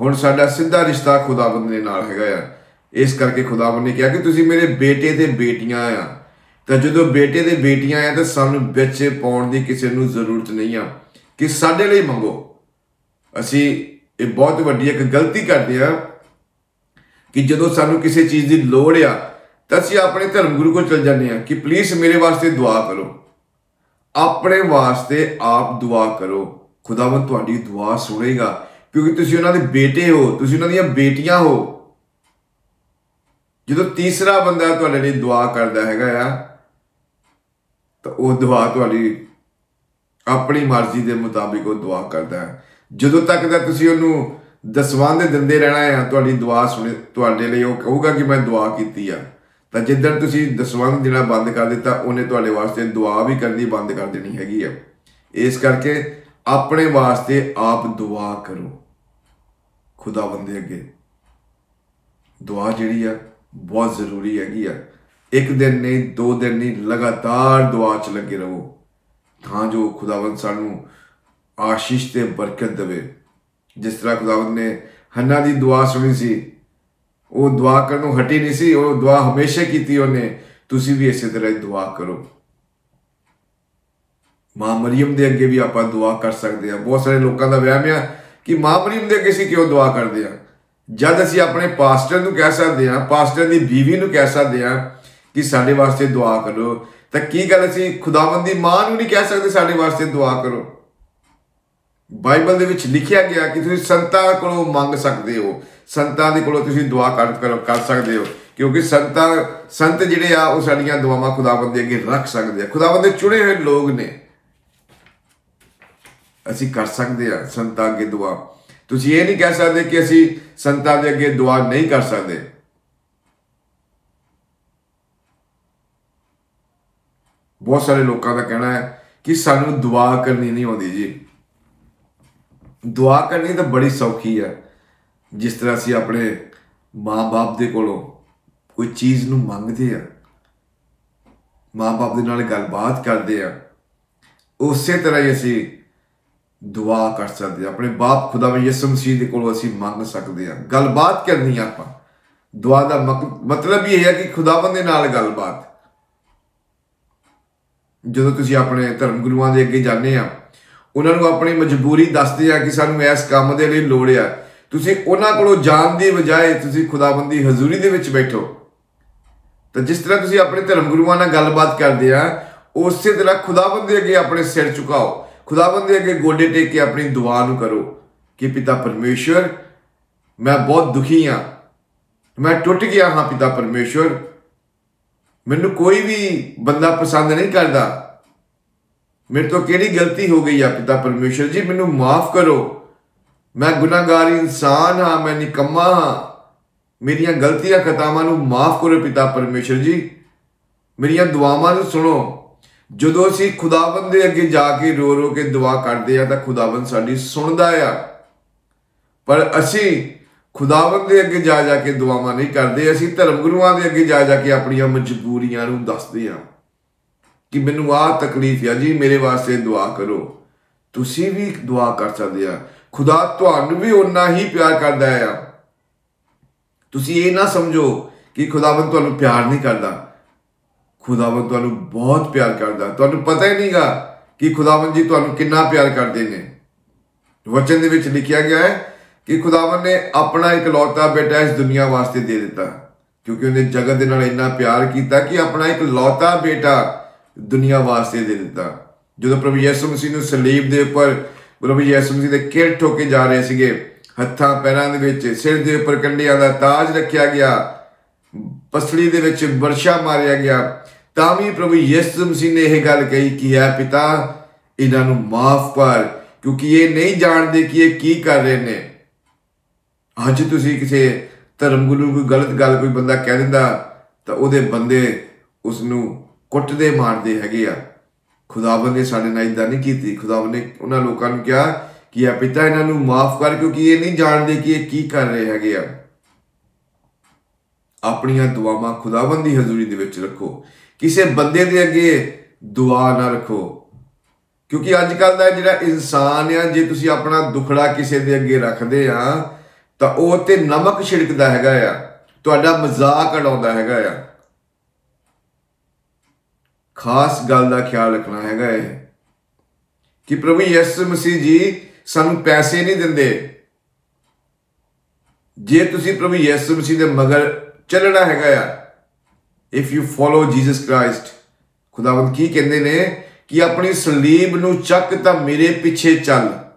ਹੁਣ ਸਾਡਾ ਸਿੱਧਾ ਰਿਸ਼ਤਾ ਖੁਦਾਵੰਦ ਦੇ ਨਾਲ ਹੈਗਾ ਆ। ਇਸ ਕਰਕੇ ਖੁਦਾਵੰਦ ਨੇ ਕਿਹਾ ਕਿ ਤੁਸੀਂ ਮੇਰੇ ਬੇਟੇ ਤੇ ਬੇਟੀਆਂ ਆ। ਤਾਂ ਜਦੋਂ ਬੇਟੇ ਦੇ ਬੇਟੀਆਂ ਆ, ਤਾਂ ਸਾਨੂੰ ਵਿੱਚ ਪਾਉਣ ਦੀ ਕਿਸੇ ਨੂੰ ਜ਼ਰੂਰਤ ਨਹੀਂ ਆ। ਕਿ ਸਾਡੇ ਲਈ ਮੰਗੋ। ਅਸੀਂ ਇਹ ਬਹੁਤ ਵੱਡੀ ਇੱਕ ਗਲਤੀ ਕਰਦੇ ਆ ਕਿ ਜਦੋਂ ਸਾਨੂੰ ਕਿਸੇ ਚੀਜ਼ ਦੀ ਲੋੜ ਆ, ਤਾਂ ਅਸੀਂ ਆਪਣੇ ਧਰਮ ਗੁਰੂ ਕੋਲ ਚਲ ਜਾਂਦੇ ਆ ਕਿ ਪਲੀਜ਼ ਮੇਰੇ ਵਾਸਤੇ ਦੁਆ ਕਰੋ। ਆਪਣੇ ਵਾਸਤੇ ਆਪ ਦੁਆ ਕਰੋ। ਖੁਦਾਵੰਦ ਤੁਹਾਡੀ ਦੁਆ ਸੁਣੇਗਾ। ਕਿਉਂਕਿ ਤੁਸੀਂ ਉਹਨਾਂ ਦੇ ਬੇਟੇ ਹੋ, ਤੁਸੀਂ ਉਹਨਾਂ ਦੀਆਂ ਬੇਟੀਆਂ ਹੋ। ਜਦੋਂ ਤੀਸਰਾ ਬੰਦਾ ਤੁਹਾਡੇ ਲਈ ਦੁਆ ਕਰਦਾ ਹੈਗਾ ਆ, ਤਾਂ ਉਹ ਦੁਆ ਤੁਹਾਡੀ ਆਪਣੀ ਮਰਜ਼ੀ ਦੇ ਮੁਤਾਬਿਕ ਉਹ ਦੁਆ ਕਰਦਾ ਹੈ। ਜਦੋਂ ਤੱਕ ਦਾ ਤੁਸੀਂ ਉਹਨੂੰ ਦਸਵੰਦ ਦਿੰਦੇ ਰਹਿਣਾ ਆ, ਤੁਹਾਡੀ ਦੁਆ ਸੁਣੇ, ਤੁਹਾਡੇ ਲਈ ਉਹ ਕਹੂਗਾ ਕਿ ਮੈਂ ਦੁਆ ਕੀਤੀ ਆ। ਤਾਂ ਜਿੱਦਣ ਤੁਸੀਂ ਦਸਵੰਦ ਦੇਣਾ ਬੰਦ ਕਰ ਦਿੱਤਾ, ਉਹਨੇ ਤੁਹਾਡੇ ਵਾਸਤੇ ਦੁਆ ਵੀ ਕਰਨੀ ਬੰਦ ਕਰ ਦੇਣੀ ਹੈਗੀ ਆ। ਇਸ ਕਰਕੇ ਆਪਣੇ ਵਾਸਤੇ ਆਪ ਦੁਆ ਕਰੋ। ਖੁਦਾਵੰਦ ਦੇ ਅੱਗੇ। ਦੁਆ ਜਿਹੜੀ ਆ, ਬਹੁਤ ਜ਼ਰੂਰੀ ਹੈਗੀ ਆ। ਇੱਕ ਦਿਨ ਨਹੀਂ, ਦੋ ਦਿਨ ਨਹੀਂ, ਲਗਾਤਾਰ ਦੁਆ 'ਚ ਲੱਗੇ ਰਹੋ। ਤਾਂ ਜੋ ਖੁਦਾਵੰਦ ਸਾਨੂੰ ਆਸ਼ੀਸ਼ ਤੇ ਬਰਕਤ ਦੇਵੇ। ਜਿਸ ਤਰ੍ਹਾਂ ਖੁਦਾਵੰਦ ਨੇ ਹੰਨਾ ਦੀ ਦੁਆ ਸੁਣੀ ਸੀ ਉਹ ਦੁਆ ਕਰਨ ਨੂੰ ਹਟੀ ਨਹੀਂ ਸੀ, ਉਹ ਦੁਆ ਹਮੇਸ਼ਾ ਕੀਤੀ ਉਹਨੇ। ਤੁਸੀਂ ਵੀ ਇਸੇ ਤਰ੍ਹਾਂ ਦੁਆ ਕਰੋ। ਮਾਂ ਮਰੀਮ ਦੇ ਅੱਗੇ ਵੀ ਆਪਾਂ ਦੁਆ ਕਰ ਸਕਦੇ ਆ ਬਹੁਤ ਸਾਰੇ ਲੋਕਾਂ ਦਾ ਵਹਿਮ ਆ ਕਿ ਮਾਂ ਮਰੀਮ ਦੇ ਅੱਗੇ ਅਸੀਂ ਕਿਉਂ ਦੁਆ ਕਰਦੇ ਆ ਜਦ ਅਸੀਂ ਆਪਣੇ ਪਾਸਟਰ ਨੂੰ ਕਹਿ ਸਕਦੇ ਆ ਪਾਸਟਰ ਦੀ ਬੀਵੀ ਨੂੰ ਕਹਿ ਸਕਦੇ ਆ ਕਿ ਸਾਡੇ ਵਾਸਤੇ ਦੁਆ ਕਰੋ, ਤਾਂ ਕੀ ਗੱਲ ਅਸੀਂ ਖੁਦਾਵੰਦ ਦੀ ਮਾਂ ਨੂੰ ਨਹੀਂ ਕਹਿ ਸਕਦੇ ਸਾਡੇ ਵਾਸਤੇ ਦੁਆ ਕਰੋ? ਬਾਈਬਲ ਦੇ ਵਿੱਚ ਲਿਖਿਆ ਗਿਆ ਕਿ ਤੁਸੀਂ ਸੰਤਾਂ ਕੋਲੋਂ ਮੰਗ ਸਕਦੇ ਹੋ। ਸੰਤਾਂ ਦੇ ਕੋਲੋਂ ਤੁਸੀਂ ਦੁਆ ਕਰ ਕਰ ਸਕਦੇ ਹੋ। ਕਿਉਂਕਿ ਸੰਤਾਂ, ਸੰਤ ਜਿਹੜੇ ਆ, ਉਹ ਸਾਡੀਆਂ ਦੁਆਵਾਂ ਖੁਦਾਵੰਦ ਦੇ ਅੱਗੇ ਰੱਖ ਸਕਦੇ ਆ। ਖੁਦਾਵੰਦ ਦੇ ਚੁਣੇ ਹੋਏ ਲੋਕ ਨੇ। ਅਸੀਂ ਕਰ ਸਕਦੇ ਆ ਸੰਤਾਂ ਅੱਗੇ ਦੁਆ। ਤੁਸੀਂ ਇਹ ਨਹੀਂ ਕਹਿ ਸਕਦੇ ਕਿ ਅਸੀਂ ਸੰਤਾਂ ਦੇ ਅੱਗੇ ਦੁਆ ਨਹੀਂ ਕਰ ਸਕਦੇ। ਬਹੁਤ ਸਾਰੇ ਲੋਕਾਂ ਦਾ ਕਹਿਣਾ ਹੈ ਕਿ ਸਾਨੂੰ ਦੁਆ ਕਰਨੀ ਨਹੀਂ ਆਉਂਦੀ ਜੀ। ਦੁਆ ਕਰਨੀ ਤਾਂ ਬੜੀ ਸੌਖੀ ਹੈ ਜਿਸ ਤਰ੍ਹਾਂ ਅਸੀਂ ਆਪਣੇ ਮਾਂ-ਬਾਪ ਦੇ ਕੋਲੋਂ ਕੋਈ ਚੀਜ਼ ਨੂੰ ਮੰਗਦੇ ਆ, ਮਾਂ-ਬਾਪ ਦੇ ਨਾਲ ਗੱਲਬਾਤ ਕਰਦੇ ਆ, ਉਸੇ ਤਰ੍ਹਾਂ ਹੀ ਅਸੀਂ ਦੁਆ ਕਰ ਸਕਦੇ ਆ। ਆਪਣੇ ਬਾਪ ਖੁਦਾਵੰ ਯਿਸੂ ਮਸੀਹ ਦੇ ਕੋਲੋਂ ਅਸੀਂ ਮੰਗ ਸਕਦੇ ਆ। ਗੱਲਬਾਤ ਕਰਨੀ ਆ ਆਪਾਂ। ਦੁਆ ਦਾ ਮਤਲਬ ਇਹ ਹੈ ਕਿ ਖੁਦਾਵੰ ਦੇ ਨਾਲ ਗੱਲਬਾਤ। ਜਦੋਂ ਤੁਸੀਂ ਆਪਣੇ ਧਰਮ ਗੁਰੂਆਂ ਦੇ ਅੱਗੇ ਜਾਂਦੇ ਆ, ਉਹਨਾਂ ਨੂੰ ਆਪਣੀ ਮਜਬੂਰੀ ਦੱਸਦੇ ਆ ਕਿ ਸਾਨੂੰ ਇਸ ਕੰਮ ਦੇ ਲਈ ਲੋੜ ਆ। ਤੁਸੀਂ ਉਹਨਾਂ ਕੋਲੋਂ ਜਾਣ ਦੀ ਬਜਾਏ ਤੁਸੀਂ ਖੁਦਾਵੰਦ ਦੀ ਹਜ਼ੂਰੀ ਦੇ ਵਿੱਚ ਬੈਠੋ। ਤਾਂ ਜਿਸ ਤਰ੍ਹਾਂ ਤੁਸੀਂ ਆਪਣੇ ਧਰਮ ਗੁਰੂਆਂ ਨਾਲ ਗੱਲਬਾਤ ਕਰਦੇ ਆ, ਉਸੇ ਤਰ੍ਹਾਂ ਖੁਦਾਵੰਦ ਦੇ ਅੱਗੇ ਆਪਣੇ ਸਿਰ ਝੁਕਾਓ। ਖੁਦਾਵੰਦ ਦੇ ਅੱਗੇ ਗੋਡੇ ਟੇਕ ਕੇ ਆਪਣੀ ਦੁਆ ਨੂੰ ਕਰੋ ਕਿ ਪਿਤਾ ਪਰਮੇਸ਼ਵਰ, ਮੈਂ ਬਹੁਤ ਦੁਖੀ ਹਾਂ। ਮੈਂ ਟੁੱਟ ਗਿਆ ਹਾਂ ਪਿਤਾ ਪਰਮੇਸ਼ਵਰ। ਮੈਨੂੰ ਕੋਈ ਵੀ ਬੰਦਾ ਪਸੰਦ ਨਹੀਂ ਕਰਦਾ। ਮੇਰੇ ਤੋਂ ਕਿਹੜੀ ਗਲਤੀ ਹੋ ਗਈ ਆ ਪਿਤਾ ਪਰਮੇਸ਼ਰ ਜੀ? ਮੈਨੂੰ ਮਾਫ ਕਰੋ। ਮੈਂ ਗੁਨਾਹਗਾਰ ਇਨਸਾਨ ਹਾਂ, ਮੈਂ ਨਿਕੰਮਾ ਹਾਂ। ਮੇਰੀਆਂ ਗਲਤੀਆਂ ਖਤਾਵਾਂ ਨੂੰ ਮਾਫ ਕਰੋ ਪਿਤਾ ਪਰਮੇਸ਼ਰ ਜੀ। ਮੇਰੀਆਂ ਦੁਆਵਾਂ ਨੂੰ ਸੁਣੋ। ਜਦੋਂ ਅਸੀਂ ਖੁਦਾਵੰਦ ਦੇ ਅੱਗੇ ਜਾ ਕੇ ਰੋ ਰੋ ਕੇ ਦੁਆ ਕਰਦੇ ਆ ਤਾਂ ਖੁਦਾਵੰਦ ਸਾਡੀ ਸੁਣਦਾ ਆ। ਪਰ ਅਸੀਂ ਖੁਦਾਵੰਦ ਦੇ ਅੱਗੇ ਜਾ ਜਾ ਕੇ ਦੁਆਵਾਂ ਨਹੀਂ ਕਰਦੇ, ਅਸੀਂ ਧਰਮ ਗੁਰੂਆਂ ਦੇ ਅੱਗੇ ਜਾ ਜਾ ਕੇ ਆਪਣੀਆਂ ਮਜਬੂਰੀਆਂ ਨੂੰ ਦੱਸਦੇ ਆ ਕਿ ਮੈਨੂੰ ਆਹ ਤਕਲੀਫ ਆ ਜੀ, ਮੇਰੇ ਵਾਸਤੇ ਦੁਆ ਕਰੋ। ਤੁਸੀਂ ਵੀ ਦੁਆ ਕਰ ਸਕਦੇ ਆ। ਖੁਦਾ ਤੁਹਾਨੂੰ ਵੀ ਉਨਾ ਹੀ ਪਿਆਰ ਕਰਦਾ ਆ ਤੁਸੀਂ ਇਹ ਨਾ ਸਮਝੋ ਕਿ ਖੁਦਾਵੰਦ ਤੁਹਾਨੂੰ ਪਿਆਰ ਨਹੀਂ ਕਰਦਾ। ਖੁਦਾਵੰਦ ਤੁਹਾਨੂੰ ਬਹੁਤ ਪਿਆਰ ਕਰਦਾ। ਤੁਹਾਨੂੰ ਪਤਾ ਹੀ ਨਹੀਂਗਾ ਕਿ ਖੁਦਾਵੰਦ ਜੀ ਤੁਹਾਨੂੰ ਕਿੰਨਾ ਪਿਆਰ ਕਰਦੇ ਨੇ। ਵਚਨ ਦੇ ਵਿੱਚ ਲਿਖਿਆ ਗਿਆ ਹੈ ਕਿ ਖੁਦਾਵੰਦ ਨੇ ਆਪਣਾ ਇਕਲੌਤਾ ਬੇਟਾ ਇਸ ਦੁਨੀਆ ਵਾਸਤੇ ਦੇ ਦਿੱਤਾ। ਕਿਉਂਕਿ ਉਹਨੇ ਜਗਤ ਦੇ ਨਾਲ ਇੰਨਾ ਪਿਆਰ ਕੀਤਾ ਕਿ ਆਪਣਾ ਇੱਕ ਲੌਤਾ ਬੇਟਾ ਦੁਨੀਆ ਵਾਸਤੇ ਦੇ ਦਿੱਤਾ। ਜਦੋਂ ਪ੍ਰਭੂ ਯਿਸੂ ਮਸੀਹ ਨੂੰ ਸਲੀਬ ਦੇ ਉੱਪਰ ਪ੍ਰਭੂ ਯਿਸੂ ਮਸੀਹ ਦੇ ਕਿਰ ਠੋਕੇ ਜਾ ਰਹੇ ਸੀਗੇ। ਹੱਥਾਂ ਪੈਰਾਂ ਦੇ ਵਿੱਚ, ਸਿਰ ਦੇ ਉੱਪਰ ਕੰਡਿਆਂ ਦਾ ਤਾਜ ਰੱਖਿਆ ਗਿਆ। ਪਸਲੀ ਦੇ ਵਿੱਚ ਵਰਸ਼ਾ ਮਾਰਿਆ ਗਿਆ। ਤਾਂ ਵੀ ਪ੍ਰਭੂ ਯਿਸੂ ਮਸੀਹ ਨੇ ਇਹ ਗੱਲ ਕਹੀ ਕਿ ਹੈ ਪਿਤਾ, ਇਹਨਾਂ ਨੂੰ ਮਾਫ ਕਰ, ਕਿਉਂਕਿ ਇਹ ਨਹੀਂ ਜਾਣਦੇ ਕਿ ਇਹ ਕੀ ਕਰ ਰਹੇ ਨੇ। ਅੱਜ ਤੁਸੀਂ ਕਿਸੇ ਧਰਮ ਗੁਰੂ ਕੋਈ ਗਲਤ ਗੱਲ ਕੋਈ ਬੰਦਾ ਕਹਿ ਦਿੰਦਾ, ਤਾਂ ਉਹਦੇ ਬੰਦੇ ਉਸ ਨੂੰ ਕੁੱਟਦੇ, ਮਾਰਦੇ ਹੈਗੇ ਆ। ਖੁਦਾਵੰਦ ਨੇ ਸਾਡੇ ਨਾਲ ਇਦਾਂ ਨਹੀਂ ਕੀਤੀ। ਖੁਦਾਵੰਦ ਨੇ ਉਹਨਾਂ ਲੋਕਾਂ ਨੂੰ ਕਿਹਾ ਕਿ ਆ ਪਿਤਾ ਇਹਨਾਂ ਨੂੰ ਮਾਫ ਕਰ ਕਿਉਂਕਿ ਇਹ ਨਹੀਂ ਜਾਣਦੇ ਕਿ ਇਹ ਕੀ ਕਰ ਰਹੇ ਹੈਗੇ ਆ। ਆਪਣੀਆਂ ਦੁਆਵਾਂ ਖੁਦਾਵੰਦ ਦੀ ਹਜ਼ੂਰੀ ਦੇ ਵਿੱਚ ਰੱਖੋ। ਕਿਸੇ ਬੰਦੇ ਦੇ ਅੱਗੇ ਦੁਆ ਨਾ ਰੱਖੋ। ਕਿਉਂਕਿ ਅੱਜ ਕੱਲ ਦਾ ਜਿਹੜਾ ਇਨਸਾਨ ਆ, ਜੇ ਤੁਸੀਂ ਆਪਣਾ ਦੁਖੜਾ ਕਿਸੇ ਦੇ ਅੱਗੇ ਰੱਖਦੇ ਆ, ਤਾਂ ਉਹ ਤੇ ਨਮਕ ਛਿੜਕਦਾ ਹੈਗਾ ਆ। ਤੁਹਾਡਾ ਮਜ਼ਾਕ ਉਡਾਉਂਦਾ ਹੈਗਾ ਆ। ਖਾਸ ਗੱਲ ਦਾ ਖਿਆਲ ਰੱਖਣਾ ਹੈਗਾ ਹੈ ਕਿ ਪ੍ਰਭੂ ਯਿਸੂ ਮਸੀਹ ਜੀ ਸਾਨੂੰ ਪੈਸੇ ਨਹੀਂ ਦਿੰਦੇ। ਜੇ ਤੁਸੀਂ ਪ੍ਰਭੂ ਯਿਸੂ ਮਸੀਹ ਦੇ ਮਗਰ ਚੱਲਣਾ ਹੈਗਾ ਆ if you follow Jesus Christ ਖੁਦਾਵੰਦ ਕੀ ਕਹਿੰਦੇ ਨੇ ਕਿ ਆਪਣੀ ਸਲੀਬ ਨੂੰ ਚੱਕ ਤਾਂ ਮੇਰੇ ਪਿੱਛੇ ਚੱਲ।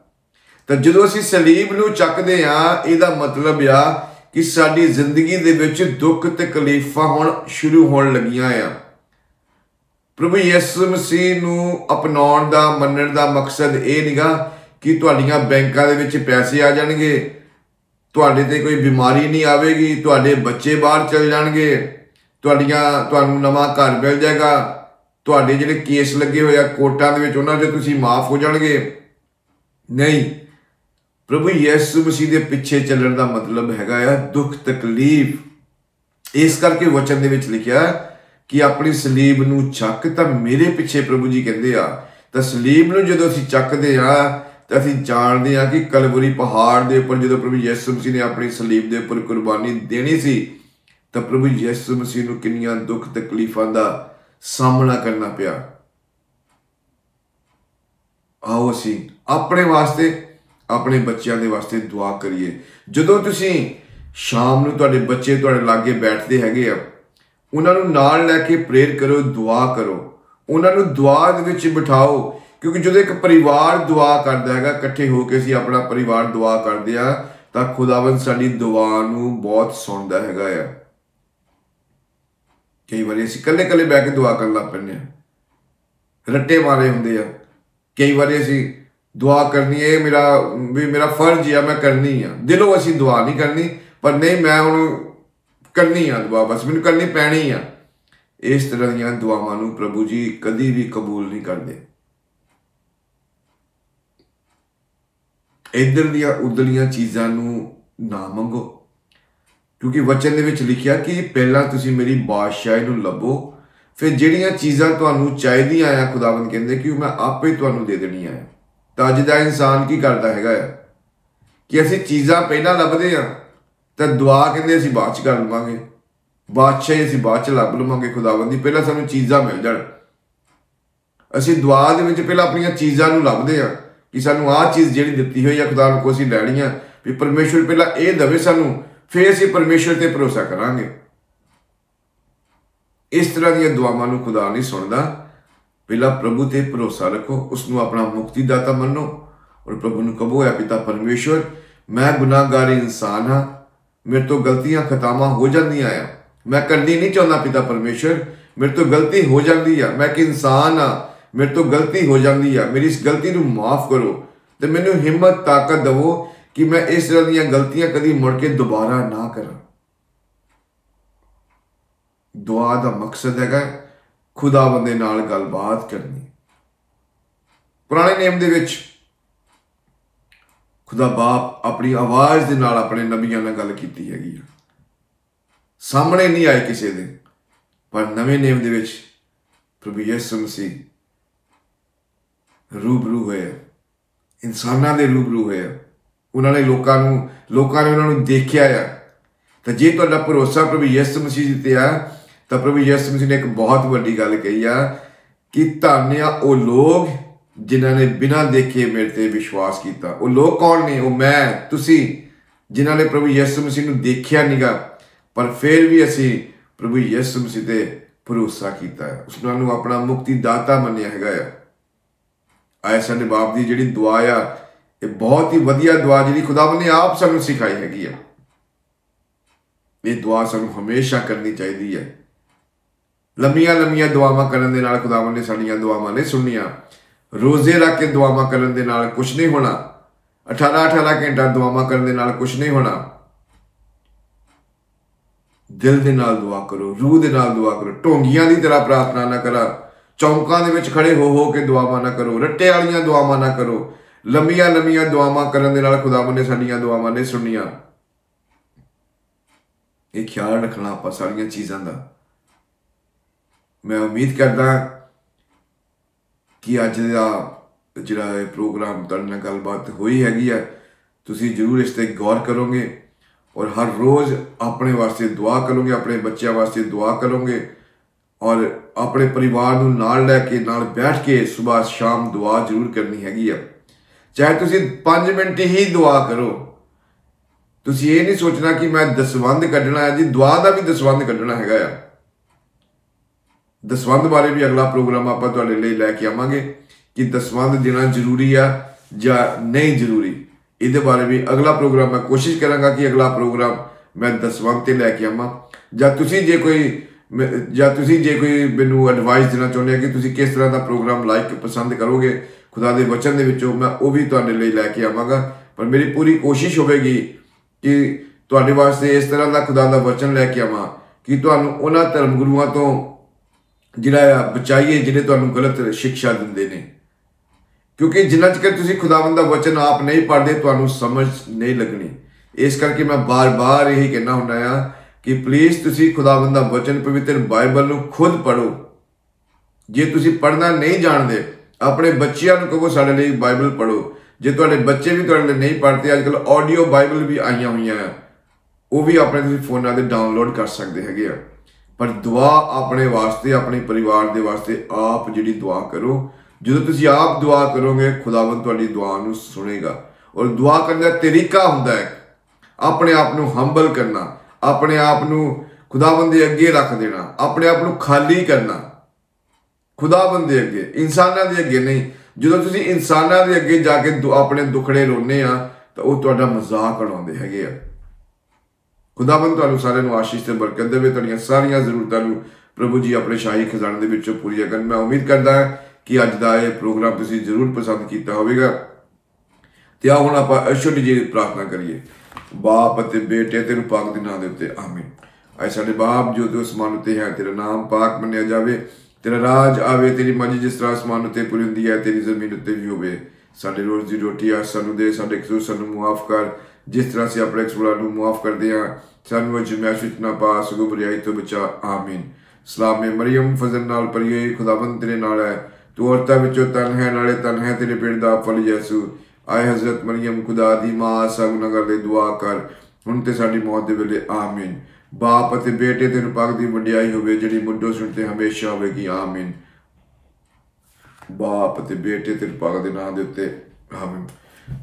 ਤਾਂ ਜਦੋਂ ਅਸੀਂ ਸਲੀਬ ਨੂੰ ਚੱਕਦੇ ਆ ਇਹਦਾ ਮਤਲਬ ਆ ਕਿ ਸਾਡੀ ਜ਼ਿੰਦਗੀ ਦੇ ਵਿੱਚ ਦੁੱਖ ਤਕਲੀਫਾਂ ਹੁਣ ਸ਼ੁਰੂ ਹੋਣ ਲੱਗੀਆਂ ਆ। ਪ੍ਰਭੂ ਯਿਸੂ ਮਸੀਹ ਨੂੰ ਅਪਣਾਉਣ ਦਾ, ਮੰਨਣ ਦਾ ਮਕਸਦ ਇਹ ਨਹੀਂਗਾ ਕਿ ਤੁਹਾਡੀਆਂ ਬੈਂਕਾਂ ਦੇ ਵਿੱਚ ਪੈਸੇ ਆ ਜਾਣਗੇ, ਤੁਹਾਡੇ ਤੇ ਕੋਈ ਬਿਮਾਰੀ ਨਹੀਂ ਆਵੇਗੀ, ਤੁਹਾਡੇ ਬੱਚੇ ਬਾਹਰ ਚਲ ਜਾਣਗੇ, ਤੁਹਾਡੀਆਂ, ਤੁਹਾਨੂੰ ਨਵਾਂ ਘਰ ਮਿਲ ਜਾਏਗਾ, ਤੁਹਾਡੇ ਜਿਹੜੇ ਕੇਸ ਲੱਗੇ ਹੋਏ ਆ ਕੋਰਟਾਂ ਦੇ ਵਿੱਚ, ਉਹਨਾਂ ਦੇ ਤੁਸੀਂ ਮਾਫ ਹੋ ਜਾਣਗੇ। ਨਹੀਂ, ਪ੍ਰਭੂ ਯਿਸੂ ਮਸੀਹ ਦੇ ਪਿੱਛੇ ਚੱਲਣ ਦਾ ਮਤਲਬ ਹੈਗਾ ਆ ਦੁੱਖ ਤਕਲੀਫ। ਇਸ ਕਰਕੇ ਵਚਨ ਦੇ ਵਿੱਚ ਲਿਖਿਆ ਕਿ ਆਪਣੀ ਸਲੀਬ ਨੂੰ ਚੱਕ ਤਾਂ ਮੇਰੇ ਪਿੱਛੇ ਪ੍ਰਭੂ ਜੀ ਕਹਿੰਦੇ ਆ, ਤਾਂ ਸਲੀਬ ਨੂੰ ਜਦੋਂ ਅਸੀਂ ਚੱਕਦੇ ਆ, ਤਾਂ ਅਸੀਂ ਜਾਣਦੇ ਆ ਕਿ ਕਲਵਰੀ ਪਹਾੜ ਦੇ ਉੱਪਰ ਜਦੋਂ ਪ੍ਰਭੂ ਯਿਸੂ ਮਸੀਹ ਨੇ ਆਪਣੀ ਸਲੀਬ ਦੇ ਉੱਪਰ ਕੁਰਬਾਨੀ ਦੇਣੀ ਸੀ, ਤਾਂ ਪ੍ਰਭੂ ਯਿਸੂ ਮਸੀਹ ਨੂੰ ਕਿੰਨੀਆਂ ਦੁੱਖ ਤਕਲੀਫਾਂ ਦਾ ਸਾਹਮਣਾ ਕਰਨਾ ਪਿਆ। ਆਓ ਅਸੀਂ ਆਪਣੇ ਵਾਸਤੇ, ਆਪਣੇ ਬੱਚਿਆਂ ਦੇ ਵਾਸਤੇ ਦੁਆ ਕਰੀਏ। ਜਦੋਂ ਤੁਸੀਂ ਸ਼ਾਮ ਨੂੰ ਤੁਹਾਡੇ ਬੱਚੇ ਤੁਹਾਡੇ ਲਾਗੇ ਬੈਠਦੇ ਹੈਗੇ ਆ ਉਹਨਾਂ ਨੂੰ ਨਾਲ ਲੈ ਕੇ ਪ੍ਰੇਰ ਕਰੋ, ਦੁਆ ਕਰੋ। ਉਹਨਾਂ ਨੂੰ ਦੁਆ ਦੇ ਵਿੱਚ ਬਿਠਾਓ, ਕਿਉਂਕਿ ਜਦੋਂ ਇੱਕ ਪਰਿਵਾਰ ਦੁਆ ਕਰਦਾ ਹੈਗਾ, ਇਕੱਠੇ ਹੋ ਕੇ ਅਸੀਂ ਆਪਣਾ ਪਰਿਵਾਰ ਦੁਆ ਕਰਦੇ ਆ ਤਾਂ ਖੁਦਾਵੰਦ ਸਾਡੀ ਦੁਆ ਨੂੰ ਬਹੁਤ ਸੁਣਦਾ ਹੈਗਾ ਆ। ਕਈ ਵਾਰੀ ਅਸੀਂ ਇਕੱਲੇ ਇਕੱਲੇ ਬੈ ਕੇ ਦੁਆ ਕਰਨ ਲੱਗ ਪੈਂਦੇ ਆ ਰੱਟੇ ਮਾਰੇ ਹੁੰਦੇ ਆ। ਕਈ ਵਾਰੀ ਅਸੀਂ ਦੁਆ ਕਰਨੀ ਹੈ, ਮੇਰਾ, ਵੀ ਮੇਰਾ ਫਰਜ਼ ਆ, ਮੈਂ ਕਰਨੀ ਆ। ਦਿਲੋਂ ਅਸੀਂ ਦੁਆ ਨਹੀਂ ਕਰਨੀ, ਪਰ ਨਹੀਂ, ਮੈਂ ਉਹਨੂੰ ਕਰਨੀ ਆ ਦੁਆ, ਬਸ ਮੈਨੂੰ ਕਰਨੀ ਪੈਣੀ ਆ। ਇਸ ਤਰ੍ਹਾਂ ਦੀਆਂ ਦੁਆਵਾਂ ਨੂੰ ਪ੍ਰਭੂ ਜੀ ਕਦੀ ਵੀ ਕਬੂਲ ਨਹੀਂ ਕਰਦੇ। ਇਧਰ ਦੀਆਂ ਉਧਰਲੀਆਂ ਚੀਜ਼ਾਂ ਨੂੰ ਨਾ ਮੰਗੋ। ਕਿਉਂਕਿ ਵਚਨ ਦੇ ਵਿੱਚ ਲਿਖਿਆ ਕਿ ਪਹਿਲਾਂ ਤੁਸੀਂ ਮੇਰੀ ਬਾਦਸ਼ਾਹੀ ਨੂੰ ਲੱਭੋ, ਫਿਰ ਜਿਹੜੀਆਂ ਚੀਜ਼ਾਂ ਤੁਹਾਨੂੰ ਚਾਹੀਦੀਆਂ ਆ, ਖੁਦਾਵੰਦ ਕਹਿੰਦੇ ਕਿ ਮੈਂ ਆਪੇ ਤੁਹਾਨੂੰ ਦੇ ਦੇਣੀਆਂ ਆ। ਤਾਂ ਅੱਜ ਦਾ ਇਨਸਾਨ ਕੀ ਕਰਦਾ ਹੈਗਾ ਆ? ਕਿ ਅਸੀਂ ਚੀਜ਼ਾਂ ਪਹਿਲਾਂ ਲੱਭਦੇ ਆ ਤਾਂ ਦੁਆ ਕਹਿੰਦੇ ਅਸੀਂ ਬਾਅਦ ਚ ਕਰ ਲਵਾਂਗੇ। ਬਾਦਸ਼ਾਹੀ ਅਸੀਂ ਬਾਅਦ ਚ ਲੱਭ ਲਵਾਂਗੇ ਖੁਦਾਵੰਦ। ਦੀ ਪਹਿਲਾਂ ਸਾਨੂੰ ਚੀਜ਼ਾਂ ਮਿਲ ਜਾਣ। ਅਸੀਂ ਦੁਆ ਦੇ ਵਿੱਚ ਪਹਿਲਾਂ ਆਪਣੀਆਂ ਚੀਜ਼ਾਂ ਨੂੰ ਲੱਭਦੇ ਆ ਕਿ ਸਾਨੂੰ ਆਹ ਚੀਜ਼ ਜਿਹੜੀ ਦਿੱਤੀ ਹੋਈ ਆ ਖੁਦਾ ਨੂੰ ਕੋਈ ਅਸੀਂ ਲੈਣੀ ਆ, ਵੀ ਪਰਮੇਸ਼ਵਰ ਪਹਿਲਾਂ ਇਹ ਦਵੇ ਸਾਨੂੰ, ਫਿਰ ਅਸੀਂ ਪਰਮੇਸ਼ਵਰ ਤੇ ਭਰੋਸਾ ਕਰਾਂਗੇ। ਇਸ ਤਰ੍ਹਾਂ ਦੀਆਂ ਦੁਆਵਾਂ ਨੂੰ ਖੁਦਾ ਨਹੀਂ ਸੁਣਦਾ। ਪਹਿਲਾਂ ਪ੍ਰਭੂ ਤੇ ਭਰੋਸਾ ਰੱਖੋ ਉਸ ਨੂੰ ਆਪਣਾ ਮੁਕਤੀ ਦਾਤਾ ਮੰਨੋ ਔਰ ਪ੍ਰਭੂ ਨੂੰ ਕਹੋ ਹੈ ਪਿਤਾ ਪਰਮੇਸ਼ਵਰ, ਮੈਂ ਗੁਨਾਹਗਾਰ ਇਨਸਾਨ ਹਾਂ ਮੇਰੇ ਤੋਂ ਗਲਤੀਆਂ ਖਤਾਵਾਂ ਹੋ ਜਾਂਦੀਆਂ ਆ। ਮੈਂ ਕਰਨੀ ਨਹੀਂ ਚਾਹੁੰਦਾ ਪਿਤਾ ਪਰਮੇਸ਼ਵਰ ਮੇਰੇ ਤੋਂ ਗਲਤੀ ਹੋ ਜਾਂਦੀ ਆ। ਮੈਂ ਕਿ ਇਨਸਾਨ ਆ, ਮੇਰੇ ਤੋਂ ਗਲਤੀ ਹੋ ਜਾਂਦੀ ਆ। ਮੇਰੀ ਇਸ ਗਲਤੀ ਨੂੰ ਮਾਫ ਕਰੋ ਤੇ ਮੈਨੂੰ ਹਿੰਮਤ, ਤਾਕਤ ਦਿਵੋ ਕਿ ਮੈਂ ਇਸ ਤਰ੍ਹਾਂ ਦੀਆਂ ਗਲਤੀਆਂ ਕਦੀ ਮੁੜ ਕੇ ਦੁਬਾਰਾ ਨਾ ਕਰਾਂ। ਦੁਆ ਦਾ ਮਕਸਦ ਹੈਗਾ ਖੁਦਾਵੰਦ ਦੇ ਨਾਲ ਗੱਲਬਾਤ ਕਰਨੀ। ਪੁਰਾਣੇ ਨਿਯਮ ਦੇ ਵਿੱਚ ਖੁਦਾ ਬਾਪ ਆਪਣੀ ਆਵਾਜ਼ ਦੇ ਨਾਲ ਆਪਣੇ ਨਬੀਆਂ ਨਾਲ ਗੱਲ ਕੀਤੀ ਹੈਗੀ ਆ। ਸਾਹਮਣੇ ਨਹੀਂ ਆਏ ਕਿਸੇ ਦੇ, ਪਰ ਨਵੇਂ ਨਿਯਮ ਦੇ ਵਿੱਚ ਪ੍ਰਭੂ ਯਿਸੂ ਮਸੀਹ ਰੂਬਰੂ ਹੋਏ ਇਨਸਾਨਾਂ ਦੇ ਰੂਬਰੂ ਹੋਏ ਉਹਨਾਂ ਨੇ ਲੋਕਾਂ ਨੂੰ, ਲੋਕਾਂ ਨੇ ਉਹਨਾਂ ਨੂੰ ਦੇਖਿਆ ਆ। ਤਾਂ ਜੇ ਤੁਹਾਡਾ ਭਰੋਸਾ ਪ੍ਰਭੂ ਯਿਸੂ ਮਸੀਹ ਤੇ ਆ, ਤਾਂ ਪ੍ਰਭੂ ਯਿਸੂ ਮਸੀਹ ਨੇ ਇੱਕ ਬਹੁਤ ਵੱਡੀ ਗੱਲ ਕਹੀ ਆ ਕਿ ਧੰਨਿਆ ਉਹ ਲੋਕ ਜਿਨ੍ਹਾਂ ਨੇ ਬਿਨਾਂ ਦੇਖੇ ਮੇਰੇ ਤੇ ਵਿਸ਼ਵਾਸ ਕੀਤਾ। ਉਹ ਲੋਕ ਕੌਣ ਨੇ? ਉਹ ਮੈਂ, ਤੁਸੀਂ। ਜਿਨ੍ਹਾਂ ਨੇ ਪ੍ਰਭੂ ਯਿਸੂ ਮਸੀਹ ਨੂੰ ਦੇਖਿਆ ਨਹੀਂਗਾ ਪਰ ਫਿਰ ਵੀ ਅਸੀਂ ਪ੍ਰਭੂ ਯਿਸੂ ਮਸੀਹ ਤੇ ਭਰੋਸਾ ਕੀਤਾ ਹੈ। ਉਸ ਨੂੰ ਆਪਣਾ ਮੁਕਤੀ ਦਾਤਾ ਮੰਨਿਆ ਹੈਗਾ ਆ। ਆਏ ਸਾਡੇ ਬਾਪ ਦੀ ਜਿਹੜੀ ਦੁਆ ਆ, ਇਹ ਬਹੁਤ ਹੀ ਵਧੀਆ ਦੁਆ ਜਿਹੜੀ ਖੁਦਾਵੰਦ ਨੇ ਆਪ ਸਾਨੂੰ ਸਿਖਾਈ ਹੈਗੀ ਆ। ਇਹ ਦੁਆ ਸਾਨੂੰ ਹਮੇਸ਼ਾ ਕਰਨੀ ਚਾਹੀਦੀ ਹੈ। ਲੰਮੀਆਂ ਲੰਮੀਆਂ ਦੁਆਵਾਂ ਕਰਨ ਦੇ ਨਾਲ ਖੁਦਾਵੰਦ ਨੇ ਸਾਡੀਆਂ ਦੁਆਵਾਂ ਨੇ ਸੁਣੀਆਂ ਰੋਜ਼ੇ ਰੱਖ ਕੇ ਦੁਆਵਾਂ ਕਰਨ ਦੇ ਨਾਲ ਕੁਝ ਨਹੀਂ ਹੋਣਾ। 18 18 ਘੰਟਾ ਦੁਆਵਾਂ ਕਰਨ ਦੇ ਨਾਲ ਕੁਝ ਨਹੀਂ ਹੋਣਾ। ਦਿਲ ਦੇ ਨਾਲ ਦੁਆ ਕਰੋ, ਰੂਹ ਦੇ ਨਾਲ ਦੁਆ ਕਰੋ, ਢੋਂਗੀਆਂ ਦੀ ਤਰ੍ਹਾਂ ਪ੍ਰਾਰਥਨਾ ਨਾ ਕਰਾ। ਚੌਂਕਾਂ ਦੇ ਵਿੱਚ ਖੜੇ ਹੋ ਹੋ ਕੇ ਦੁਆਵਾਂ ਨਾ ਕਰੋ, ਰੱਟੇ ਵਾਲੀਆਂ ਦੁਆਵਾਂ ਨਾ ਕਰੋ। ਲੰਮੀਆਂ ਲੰਮੀਆਂ ਦੁਆਵਾਂ ਕਰਨ ਦੇ ਨਾਲ ਖੁਦਾਵੰਦ ਨੇ ਸਾਡੀਆਂ ਦੁਆਵਾਂ ਨੇ ਸੁਣੀਆਂ। ਇਹ ਖਿਆਲ ਰੱਖਣਾ ਆਪਾਂ ਸਾਰੀਆਂ ਚੀਜ਼ਾਂ ਦਾ। ਮੈਂ ਉਮੀਦ ਕਰਦਾ ਕਿ ਅੱਜ ਦਾ ਜਿਹੜਾ ਇਹ ਪ੍ਰੋਗਰਾਮ ਤੁਹਾਡੇ ਨਾਲ ਗੱਲਬਾਤ ਹੋਈ ਹੈਗੀ ਆ, ਤੁਸੀਂ ਜਰੂਰ ਇਸ ਤੇ ਗੌਰ ਕਰੋਗੇ ਔਰ ਹਰ ਰੋਜ਼ ਆਪਣੇ ਵਾਸਤੇ ਦੁਆ ਕਰੋਗੇ, ਆਪਣੇ ਬੱਚਿਆਂ ਵਾਸਤੇ ਦੁਆ ਕਰੋਗੇ ਔਰ ਆਪਣੇ ਪਰਿਵਾਰ ਨੂੰ ਨਾਲ ਲੈ ਕੇ, ਨਾਲ ਬੈਠ ਕੇ ਸਵੇਰ ਸ਼ਾਮ ਦੁਆ ਜ਼ਰੂਰ ਕਰਨੀ ਹੈਗੀ ਆ। ਚਾਹੇ ਤੁਸੀਂ 5 ਮਿੰਟ ਹੀ ਦੁਆ ਕਰੋ। ਤੁਸੀਂ ਇਹ ਨਹੀਂ ਸੋਚਣਾ ਕਿ ਮੈਂ ਦਸਵੰਦ ਕੱਢਣਾ ਹੈ ਜੀ, ਦੁਆ ਦਾ ਵੀ ਦਸਵੰਦ ਕੱਢਣਾ ਹੈਗਾ ਆ। ਦਸਵੰਦ ਬਾਰੇ ਵੀ ਅਗਲਾ ਪ੍ਰੋਗਰਾਮ ਆਪਾਂ ਤੁਹਾਡੇ ਲਈ ਲੈ ਕੇ ਆਵਾਂਗੇ ਕਿ ਦਸਵੰਦ ਦੇਣਾ ਜ਼ਰੂਰੀ ਆ ਜਾਂ ਨਹੀਂ ਜ਼ਰੂਰੀ। ਇਹਦੇ ਬਾਰੇ ਵੀ ਅਗਲਾ ਪ੍ਰੋਗਰਾਮ ਮੈਂ ਕੋਸ਼ਿਸ਼ ਕਰਾਂਗਾ ਕਿ ਅਗਲਾ ਪ੍ਰੋਗਰਾਮ ਮੈਂ ਦਸਵੰਦ ਤੇ ਲੈ ਕੇ ਆਵਾਂ। ਜਾਂ ਤੁਸੀਂ ਜੇ ਕੋਈ ਜਾਂ ਤੁਸੀਂ ਜੇ ਕੋਈ ਮੈਨੂੰ ਐਡਵਾਈਸ ਦੇਣਾ ਚਾਹੁੰਦੇ ਆ ਕਿ ਤੁਸੀਂ ਕਿਸ ਤਰ੍ਹਾਂ ਦਾ ਪ੍ਰੋਗਰਾਮ ਲਾਈਕ ਪਸੰਦ ਕਰੋਗੇ, ਖੁਦਾ ਦੇ ਵਚਨ ਦੇ ਵਿੱਚੋਂ ਮੈਂ ਉਹ ਵੀ ਤੁਹਾਡੇ ਲਈ ਲੈ ਕੇ ਆਵਾਂਗਾ। ਪਰ ਮੇਰੀ ਪੂਰੀ ਕੋਸ਼ਿਸ਼ ਹੋਵੇਗੀ ਕਿ ਤੁਹਾਡੇ ਵਾਸਤੇ ਇਸ ਤਰ੍ਹਾਂ ਦਾ ਖੁਦਾ ਦਾ ਵਚਨ ਲੈ ਕੇ ਆਵਾਂ ਕਿ ਤੁਹਾਨੂੰ ਉਹਨਾਂ ਧਰਮ ਗੁਰੂਆਂ ਤੋਂ ਜਿਹੜਾ ਆ ਬਚਾਈਏ, ਜਿਹੜੇ ਤੁਹਾਨੂੰ ਗਲਤ ਸਿੱਖਿਆ ਦਿੰਦੇ ਨੇ। ਕਿਉਂਕਿ ਜਿੰਨਾ ਚਿਰ ਤੁਸੀਂ ਖੁਦਾਵੰਦ ਦਾ ਵਚਨ ਆਪ ਨਹੀਂ ਪੜ੍ਹਦੇ, ਤੁਹਾਨੂੰ ਸਮਝ ਨਹੀਂ ਲੱਗਣੀ। ਇਸ ਕਰਕੇ ਮੈਂ ਬਾਰ-ਬਾਰ ਇਹੀ ਕਹਿਣਾ ਹੁੰਦਾ ਆ ਕਿ ਪਲੀਜ਼ ਤੁਸੀਂ ਖੁਦਾਵੰਦ ਦਾ ਵਚਨ, ਪਵਿੱਤਰ ਬਾਈਬਲ ਨੂੰ ਖੁਦ ਪੜੋ ਜੇ ਤੁਸੀਂ ਪੜ੍ਹਨਾ ਨਹੀਂ ਜਾਣਦੇ, ਆਪਣੇ ਬੱਚਿਆਂ ਨੂੰ ਕਹੋ ਸਾਡੇ ਲਈ ਬਾਈਬਲ ਪੜੋ ਜੇ ਤੁਹਾਡੇ ਬੱਚੇ ਵੀ ਤੁਹਾਡੇ ਲਈ ਨਹੀਂ ਪੜ੍ਹਦੇ ਅੱਜ ਅੱਜਕੱਲ ਆਡੀਓ ਬਾਈਬਲ ਵੀ ਆਈਆਂ ਹੋਈਆਂ ਆ। ਉਹ ਵੀ ਆਪਣੇ ਤੁਸੀਂ ਫੋਨਾਂ ਤੇ ਡਾਊਨਲੋਡ ਕਰ ਸਕਦੇ ਹੈਗੇ ਆ। ਪਰ ਦੁਆ ਆਪਣੇ ਵਾਸਤੇ, ਆਪਣੇ ਪਰਿਵਾਰ ਦੇ ਵਾਸਤੇ ਆਪ ਜਿਹੜੀ ਦੁਆ ਕਰੋ। ਜਦੋਂ ਤੁਸੀਂ ਆਪ ਦੁਆ ਕਰੋਗੇ, ਖੁਦਾਵੰਦ ਤੁਹਾਡੀ ਦੁਆ ਨੂੰ ਸੁਣੇਗਾ। ਔਰ ਦੁਆ ਕਰਨ ਦਾ ਤਰੀਕਾ ਹੁੰਦਾ ਹੈ, ਆਪਣੇ ਆਪ ਨੂੰ ਹੰਬਲ ਕਰਨਾ, ਆਪਣੇ ਆਪ ਨੂੰ ਖੁਦਾਵੰਦ ਦੇ ਅੱਗੇ ਰੱਖ ਦੇਣਾ, ਆਪਣੇ ਆਪ ਨੂੰ ਖਾਲੀ ਕਰਨਾ। ਖੁਦਾਵੰਦ ਦੇ ਅੱਗੇ, ਇਨਸਾਨਾਂ ਦੇ ਅੱਗੇ ਨਹੀਂ। ਜਦੋਂ ਤੁਸੀਂ ਇਨਸਾਨਾਂ ਦੇ ਅੱਗੇ ਜਾ ਕੇ ਆਪਣੇ ਦੁਖੜੇ ਰੋਨੇ ਆ, ਤਾਂ ਉਹ ਤੁਹਾਡਾ ਮਜ਼ਾਕ ਉਡਾਉਂਦੇ ਹੈਗੇ ਆ। ਖੁਦਾਵੰਦ ਤੁਹਾਨੂੰ ਸਾਰਿਆਂ ਨੂੰ ਆਸ਼ੀਸ਼ ਤੇ ਬਰਕਤ ਦੇਵੇ। ਤੁਹਾਡੀਆਂ ਸਾਰੀਆਂ ਜ਼ਰੂਰਤਾਂ ਨੂੰ ਪ੍ਰਭੂ ਜੀ ਆਪਣੇ ਸ਼ਾਹੀ ਖਜ਼ਾਨੇ ਦੇ ਵਿੱਚੋਂ ਪੂਰੀਆਂ ਕਰਨ। ਮੈਂ ਉਮੀਦ ਕਰਦਾ ਹਾਂ ਕਿ ਅੱਜ ਦਾ ਇਹ ਪ੍ਰੋਗਰਾਮ ਤੁਸੀਂ ਜ਼ਰੂਰ ਪਸੰਦ ਕੀਤਾ ਹੋਵੇਗਾ। ਤੇ ਆਓ ਹੁਣ ਆਪਾਂ ਅਸ਼ੁੱਧ ਜੀ ਦੀ ਪ੍ਰਾਰਥਨਾ ਕਰੀਏ। ਬਾਪ ਅਤੇ ਬੇਟੇ ਤੇਰੇ ਪਾਕ ਦੇ ਨਾਮ ਦੇ ਉੱਤੇ ਆਮੀਨ। ਐ ਸਾਡੇ ਬਾਪ ਜੋ ਤੂੰ ਅਸਮਾਨ ਉਤੇ ਹੈ, ਤੇਰਾ ਨਾਮ ਪਾਕ ਮੰਨਿਆ ਜਾਵੇ। ਤੇਰਾ ਰਾਜ ਆਵੇ, ਤੇਰੀ ਮਰਜ਼ੀ ਜਿਸ ਤਰ੍ਹਾਂ ਅਸਮਾਨ ਉਤੇ ਪੂਰੀ ਹੁੰਦੀ ਹੈ, ਤੇਰੀ ਜ਼ਮੀਨ ਉਤੇ ਵੀ ਹੋਵੇ। ਸਾਡੇ ਰੋਜ਼ ਦੀ ਰੋਟੀ ਆ, ਸਾਨੂੰ ਦੇ, ਸਾਡੇ ਕਸੂਰ ਸਾਨੂੰ ਮੁਆਫ ਕਰ। ਜਿਸ ਤਰ੍ਹਾਂ ਅਸੀਂ ਆਪਣੇ ਕਸੂਰਾਂ ਨੂੰ ਮੁਆਫ ਕਰਦੇ ਹਾਂ, ਸਾਨੂੰ ਅਜਮਾਇਸ਼ ਵਿੱਚ ਨਾ ਪਾ ਸਗੋਂ ਬੁਰਾਈ ਤੋਂ ਬਚਾ। ਆਮੀਨ। ਸਲਾਮੇ ਮਰੀਮ, ਫਜ਼ਲ ਨਾਲ ਪਰਿਏ ਖੁਦਾਵੰਦ ਤੇਰੇ ਨਾਲ ਹੈ। ਤੂੰ ਔਰਤਾਂ ਵਿੱਚੋਂ ਤਨ ਹੈ, ਨਾਲੇ ਤਨ ਹੈ ਤੇਰੇ ਪੇਟ ਦਾ ਫਲ ਯਿਸੂ। ਆਏ ਹਜ਼ਰਤ ਮਰੀਮ, ਖੁਦਾ ਦੀ ਮਾਂ ਸਭ ਨਗਰ ਲਈ ਦੁਆ ਕਰ। ਹੁਣ ਤੇ ਸਾਡੀ ਮੌਤ ਦੇ ਵੇਲੇ, ਆਮੀਨ। ਬਾਪ ਅਤੇ ਬੇਟੇ ਤੇ ਰੂਪਕ ਦੀ ਵਡਿਆਈ ਹੋਵੇ, ਜਿਹੜੀ ਮੁੱਢੋਂ ਸੁਣ ਤੇ ਹਮੇਸ਼ਾ ਹੋਵੇਗੀ। ਆਮੀਨ। ਬਾਪ ਅਤੇ ਬੇਟੇ ਤੇ ਰੂਪਕ ਦੇ ਨਾਮ ਦੇ ਉੱਤੇ, ਆਮੀਨ।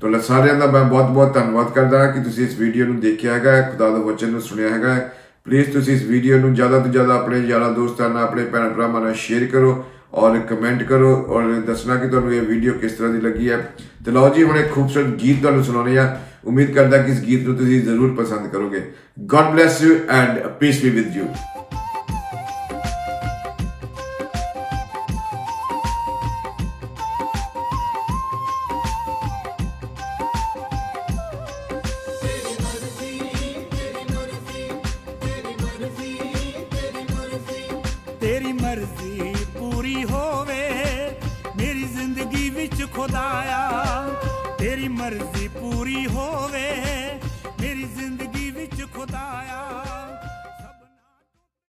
ਤੁਹਾਡਾ ਸਾਰਿਆਂ ਦਾ ਮੈਂ ਬਹੁਤ ਬਹੁਤ ਧੰਨਵਾਦ ਕਰਦਾ ਹਾਂ ਕਿ ਤੁਸੀਂ ਇਸ ਵੀਡੀਓ ਨੂੰ ਦੇਖਿਆ ਹੈਗਾ, ਖੁਦਾ ਦਾ ਵਚਨ ਨੂੰ ਸੁਣਿਆ ਹੈਗਾ। ਹੈ। ਪਲੀਜ਼ ਤੁਸੀਂ ਇਸ ਵੀਡੀਓ ਨੂੰ ਜ਼ਿਆਦਾ ਤੋਂ ਜ਼ਿਆਦਾ ਆਪਣੇ ਯਾਰਾਂ ਦੋਸਤਾਂ ਨਾਲ, ਆਪਣੇ ਭੈਣ ਭਰਾਵਾਂ ਨਾਲ ਸ਼ੇਅਰ ਕਰੋ ਔਰ ਕਮੈਂਟ ਕਰੋ ਔਰ ਦੱਸਣਾ ਕਿ ਤੁਹਾਨੂੰ ਇਹ ਵੀਡੀਓ ਕਿਸ ਤਰ੍ਹਾਂ ਦੀ ਲੱਗੀ ਹੈ। ਤੇ ਲਓ ਜੀ, ਹੁਣ ਇੱਕ ਖੂਬਸੂਰਤ ਗੀਤ ਤੁਹਾਨੂੰ ਸੁਣਾਉਣੇ ਆ ਉਮੀਦ ਕਰਦਾ ਕਿ ਇਸ ਗੀਤ ਨੂੰ ਤੁਸੀਂ ਜ਼ਰੂਰ ਪਸੰਦ ਕਰੋਗੇ। God bless you and peace be with you